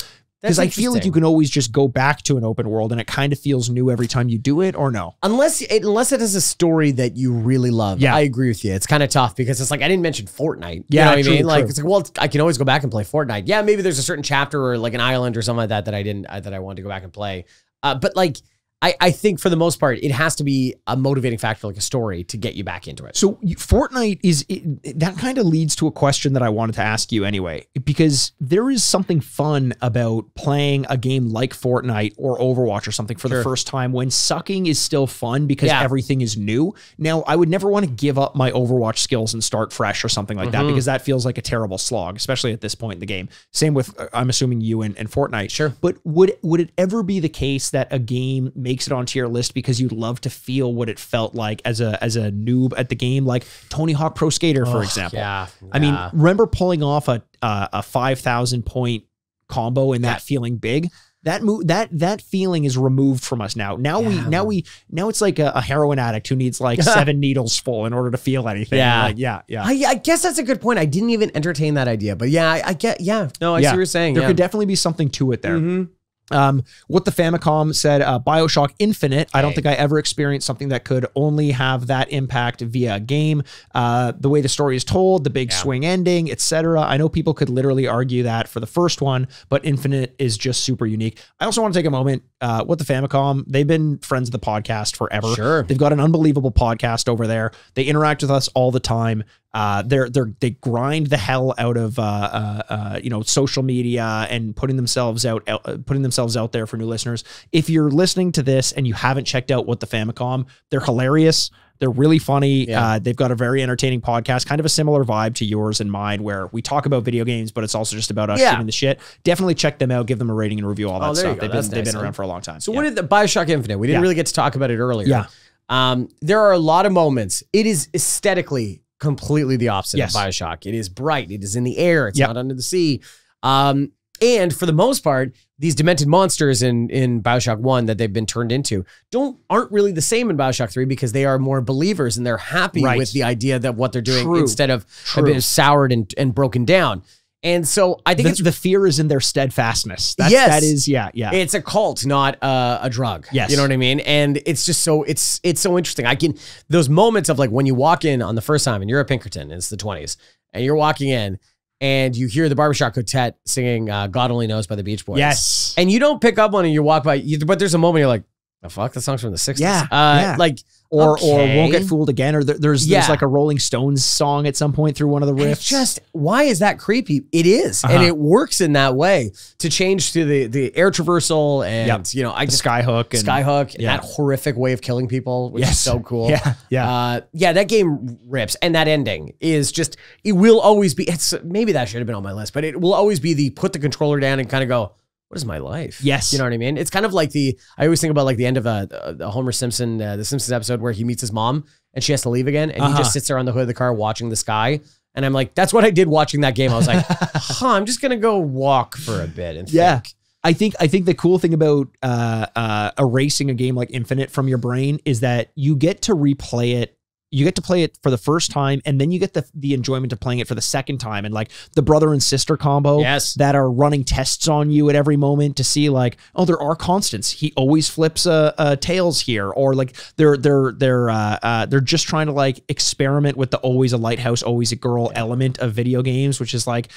Because I feel like you can always just go back to an open world and it kind of feels new every time you do it, or no? unless it, unless it has a story that you really love. Yeah. I agree with you. It's kind of tough because it's like I didn't mention Fortnite. Yeah, you know what true, I mean. Like it's like well, I can always go back and play Fortnite. Yeah, maybe there's a certain chapter or like an island or something like that that I didn't uh, that I wanted to go back and play. Uh, but like. I, I think for the most part, it has to be a motivating factor, like a story, to get you back into it. So you- Fortnite is it, that kind of leads to a question that I wanted to ask you anyway, because there is something fun about playing a game like Fortnite or Overwatch or something for the first time when sucking is still fun because Yeah. everything is new. Now, I would never want to give up my Overwatch skills and start fresh or something like Mm-hmm. that because that feels like a terrible slog, especially at this point in the game. Same with uh, I'm assuming you and, and Fortnite. Sure. But would would it ever be the case that a game makes it onto your list because you'd love to feel what it felt like as a as a noob at the game, like Tony Hawk Pro Skater, for example? yeah, I mean, remember pulling off a uh, a five thousand point combo and that feeling big. That mo- that that feeling is removed from us now. Now we now we now it's like a, a heroin addict who needs like seven needles full in order to feel anything. Yeah. Like, yeah, yeah. I, I guess that's a good point. I didn't even entertain that idea, but yeah, I, I get. Yeah, no, I see what you're saying. There yeah. could definitely be something to it there. Mhm. Um, what the Famicom said, uh, Bioshock Infinite. I don't think I ever experienced something that could only have that impact via a game. Uh, the way the story is told, the big swing ending, etc. I know people could literally argue that for the first one, but Infinite is just super unique. I also want to take a moment. Uh, what the Famicom? They've been friends of the podcast forever. Sure. They've got an unbelievable podcast over there. They interact with us all the time. Uh, they're they're they grind the hell out of uh, uh, uh, you know social media and putting themselves out, out putting themselves out there for new listeners. If you're listening to this and you haven't checked out what the Famicom, they're hilarious. They're really funny. Yeah. Uh, they've got a very entertaining podcast, kind of a similar vibe to yours and mine, where we talk about video games, but it's also just about us Yeah. the shit. Definitely check them out, give them a rating and review, all that Oh, stuff. They've been That's they've been around for a long time. So Yeah. what did the Bioshock Infinite? We didn't Yeah. really get to talk about it earlier. Yeah. Um, there are a lot of moments. It is aesthetically completely the opposite Yes. of Bioshock. It is bright. It is in the air. It's Yep. not under the sea. Um, and for the most part, these demented monsters in in Bioshock One that they've been turned into don't aren't really the same in Bioshock Three because they are more believers and they're happy Right. with the idea that what they're doing True. instead of a bit soured and, and broken down. And so I think the, it's the fear is in their steadfastness. That's, Yes. that is yeah yeah. it's a cult, not uh, a drug. Yes. you know what I mean. And it's just so it's it's so interesting. I can those moments of like when you walk in on the first time and you're a Pinkerton, it's the twenties, and you're walking in and you hear the barbershop quartet singing uh, "God Only Knows" by the Beach Boys. yes. and you don't pick up on it. You walk by, you, but there's a moment you're like, "The fuck, that song's from the '60s." Yeah, uh, yeah. like or or won't get fooled again. Or there, there's Yeah. there's like a Rolling Stones song at some point through one of the And riffs. it's just why is that creepy? It is, and Uh-huh. it works in that way to change to the the air traversal and Yep. you know I just skyhook and skyhook and yeah. that horrific way of killing people, which is so cool. Yeah, yeah. Uh, yeah, that game rips, and that ending is just. It will always be. It's maybe that should have been on my list, but it will always be the put the controller down and kind of go. What is my life? Yes. you know what I mean. It's kind of like the. I always think about like the end of a, the Homer Simpson, uh, the Simpsons episode where he meets his mom and she has to leave again, and he Uh-huh. just sits there on the hood of the car watching the sky. And I'm like, that's what I did watching that game. I was like, huh, I'm just gonna go walk for a bit and Yeah. think. I think I think the cool thing about uh, uh, erasing a game like Infinite from your brain is that you get to replay it. You get to play it for the first time, and then you get the the enjoyment of playing it for the second time, and like the brother and sister combo Yes. that are running tests on you at every moment to see like, oh, there are constants. He always flips uh, uh tails here, or like they're they're they're uh, uh they're just trying to like experiment with the always a lighthouse, always a girl element of video games, which is like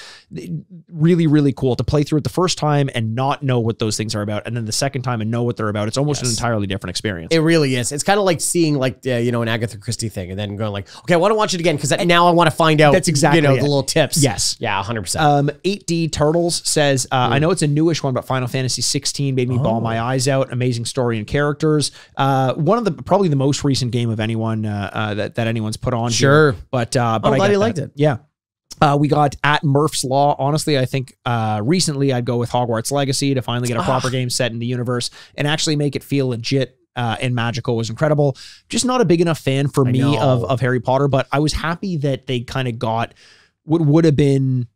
really really cool to play through it the first time and not know what those things are about, and then the second time and know what they're about. It's almost an entirely different experience. It really is. It's kind of like seeing like uh, you know an Agatha Christie thing, and then going like, okay, I want to watch it again because now I want to find out. That's exactly you know it. the little tips. Yes. yeah, hundred percent. Um, 8D Turtles says, uh, I know it's a newish one, but Final Fantasy 16 made me Oh. bawl my eyes out. Amazing story and characters. Uh, one of the probably the most recent game of anyone uh, uh, that that anyone's put on. Sure. here. but uh, but I'm glad liked it. Yeah. Uh, we got at Murph's Law. Honestly, I think uh, recently I'd go with Hogwarts Legacy to finally get a proper Ah. game set in the universe and actually make it feel legit uh, and magical was incredible. Just not a big enough fan for me know. of, of Harry Potter, but I was happy that they kind of got what would have been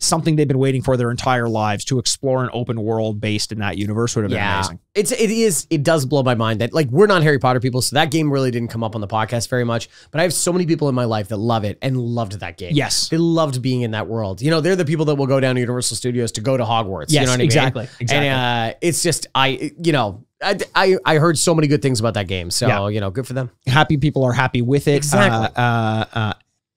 something they've been waiting for their entire lives to explore an open world based in that universe would have been yeah, amazing. it's it is it does blow my mind that like we're not Harry Potter people, so that game really didn't come up on the podcast very much. But I have so many people in my life that love it and loved that game. Yes. they loved being in that world. You know, they're the people that will go down to Universal Studios to go to Hogwarts. you Yes, know what exactly, I mean? exactly. And uh, it's just I, you know. I, I, I heard so many good things about that game, so Yeah. you know, good for them. Happy people are happy with it. Exactly. Uh, uh, uh,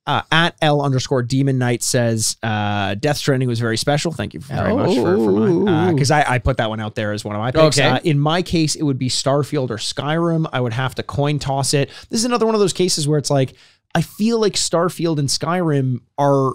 uh, at L underscore Demon Knight says uh, Death Stranding was very special. Thank you very much for, for mine. Because I, I put that one out there as one of my picks. Okay. Uh, in my case, it would be Starfield or Skyrim. I would have to coin toss it. This is another one of those cases where it's like, I feel like Starfield and Skyrim are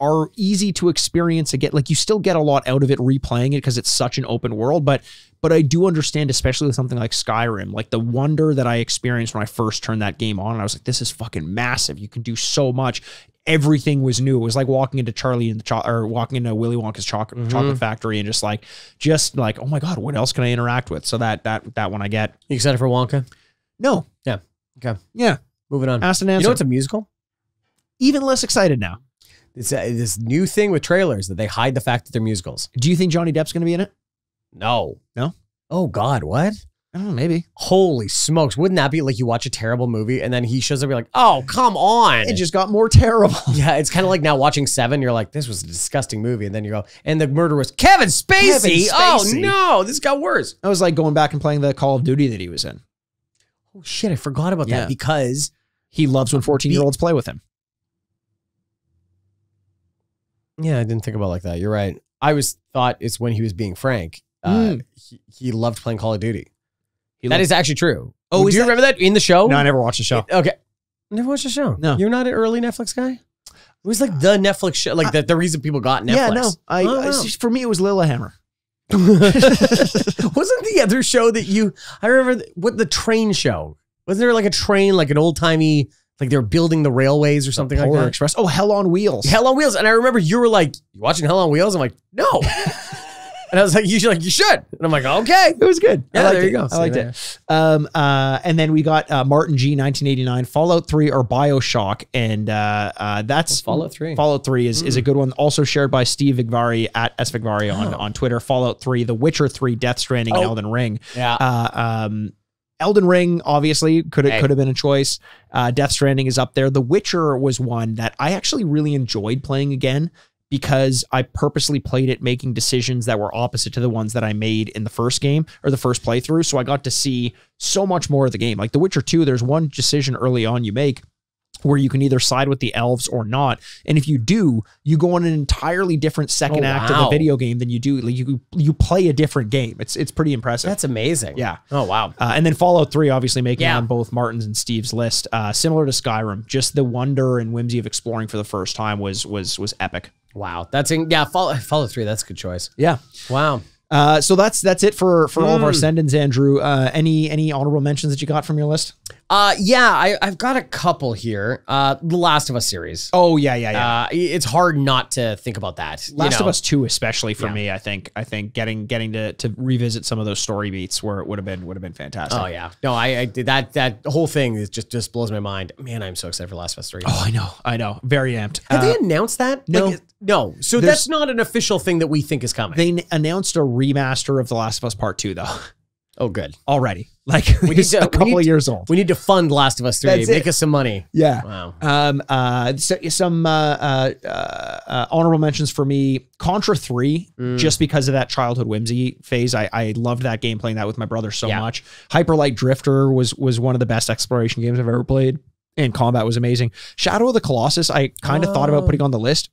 are easy to experience again. Like you still get a lot out of it replaying it because it's such an open world, but but I do understand, especially with something like Skyrim, like the wonder that I experienced when I first turned that game on. And I was like, this is fucking massive. You can do so much. Everything was new. It was like walking into Charlie and the cho- or walking into Willy Wonka's chocolate mm-hmm. chocolate factory and just like just like, oh my god, what else can I interact with? So that that that one I get. You excited for Wonka? No, Yeah. Okay. yeah, Moving on. asked and You know it's a musical? Even less excited now. It's uh, this new thing with trailers that they hide the fact that they're musicals. Do you think Johnny Depp's going to be in it? No. No? Oh God, what? I don't know, maybe. Holy smokes! Wouldn't that be like you watch a terrible movie and then he shows up, you're like, oh come on. It just got more terrible. yeah, it's kind of like now watching Seven. You're like, this was a disgusting movie, and then you go, and the murder was Kevin Spacey. Kevin Oh no, this got worse. I was like going back and playing the Call of Duty that he was in. Oh shit, I forgot about Yeah. that because He loves when 14 year olds play with him. Yeah, I didn't think about it like that. You're right. I was thought it's when he was being frank. Uh, Mm. he, he loved playing Call of Duty. He that loves- is actually true. Oh, do you that- remember that in the show? No, I never watched the show. Okay. Never watched the show. No. You're not an early Netflix guy? It was like the Netflix show, like the, the reason people got Netflix. Yeah, no. I, Oh, I- for me it was Lilyhammer. Wasn't the other show that you I remember what the train show? Wasn't there like a train, like an old timey, like they were building the railways or something like that? Express. Oh, Hell on Wheels. Hell on Wheels. And I remember you were like, You watching Hell on Wheels? I'm like, no. and I was like, you should like you should. And I'm like, okay. It was good. Yeah, there you it. go. I liked it. Um, uh, and then we got uh, Martin G, 1989, Fallout 3 or Bioshock, and uh, uh, that's Fallout 3. Fallout 3 is, is a good one. Also shared by Steve Vigvari at S Vigvari on, on Twitter. Fallout 3, The Witcher 3, Death Stranding, and Oh. Elden Ring. Yeah. Uh, um, Elden Ring obviously could have Hey. could have been a choice. Uh, Death Stranding is up there. The Witcher was one that I actually really enjoyed playing again because I purposely played it making decisions that were opposite to the ones that I made in the first game or the first playthrough. So I got to see so much more of the game. Like The Witcher 2, there's one decision early on you make where you can either side with the elves or not. And if you do, you go on an entirely different second Oh, act of the video game than you do. Like you you play a different game. It's it's pretty impressive. That's amazing. Yeah. Oh wow. Uh, and then Fallout 3, obviously making Yeah. on both Martin's and Steve's list. Uh, similar to Skyrim, just the wonder and whimsy of exploring for the first time was was was epic. Wow. That's in yeah, follow follow three. That's a good choice. Yeah. Wow. Uh, so that's that's it for for all of our Mm. send-ins, Andrew. Uh, any any honorable mentions that you got from your list? Uh yeah, I, I've got a couple here. Uh The Last of Us series. Oh yeah, yeah, yeah. Uh, it's hard not to think about that. you Last of. Us Two, especially for Yeah. me, I think I think getting getting to to revisit some of those story beats where it would have been would have been fantastic. Oh yeah, no, I, I did that. That whole thing is just just blows my mind. Man, I'm so excited for Last of Us Three. Oh, I know, I know, very amped. Have Uh, they announced that? no. Like, no. So that's not an official thing that we think is coming. they announced a remaster of The Last of Us Part Two though oh, good. already. Like We need to- a couple of to- years old. We need to fund Last of Us Three. That's Make it. us some money. Yeah. Wow. Um, uh, so, some uh, uh, uh, honorable mentions for me. Contra Three, Mm. just because of that childhood whimsy phase. I, I loved that game, playing that with my brother so Yeah. much. Hyperlight Drifter was was one of the best exploration games I've ever played, and combat was amazing. Shadow of the Colossus, I kind of thought about Oh. putting on the list,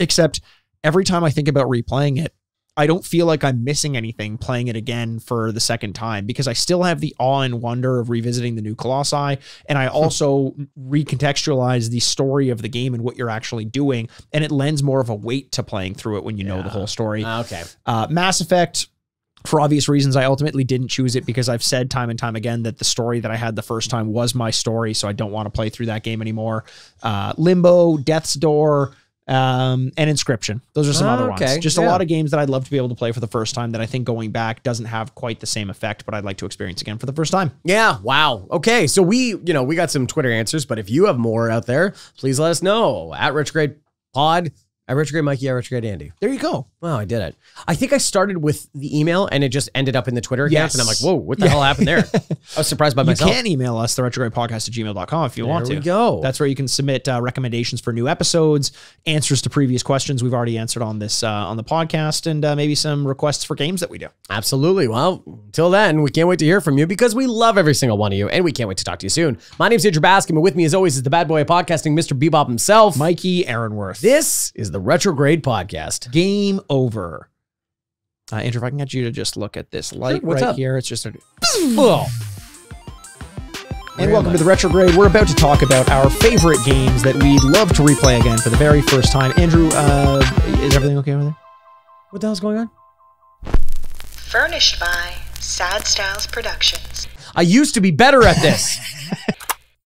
except every time I think about replaying it. I don't feel like I'm missing anything playing it again for the second time because I still have the awe and wonder of revisiting the new Colossi. And I also recontextualize the story of the game and what you're actually doing. And it lends more of a weight to playing through it when you know the whole story. Ah, okay. Uh, Mass Effect, for obvious reasons, I ultimately didn't choose it because I've said time and time again that the story that I had the first time was my story. So I don't want to play through that game anymore. Uh, Limbo, Death's Door, um, and Inscryption. Those are some Ah, other okay. ones. Just a lot of games that I'd love to be able to play for the first time that I think going back doesn't have quite the same effect, but I'd like to experience again for the first time. Yeah. Wow. Okay. So we, you know, we got some Twitter answers, but if you have more out there, please let us know at Retrograde Pod. At retrograde Mikey, I retrograde Andy. There you go. Wow, I did it. I think I started with the email and it just ended up in the Twitter account. Yes. And I'm like, whoa, what the hell happened there? I was surprised by You myself. can email us, the retrograde podcast at gmail.com if you there want to. There we go. That's where you can submit uh, recommendations for new episodes, answers to previous questions we've already answered on this uh, on the podcast, and uh, maybe some requests for games that we do. Absolutely. Well, until then, we can't wait to hear from you because we love every single one of you and we can't wait to talk to you soon. My name's Andrew Baskin, and with me, as always, is the bad boy of podcasting, Mr. Bebop himself. Mikey Aaronworth. This is the Retrograde Podcast. game over. Uh, Andrew, if I can get you to just look at this light what's right up? here, it's just a. Whoa. And welcome to the Retrograde. We're about to talk about our favorite games that we'd love to replay again for the very first time. Andrew, uh, is everything okay over there? What the hell's going on? Furnished by Sad Styles Productions. I used to be better at this.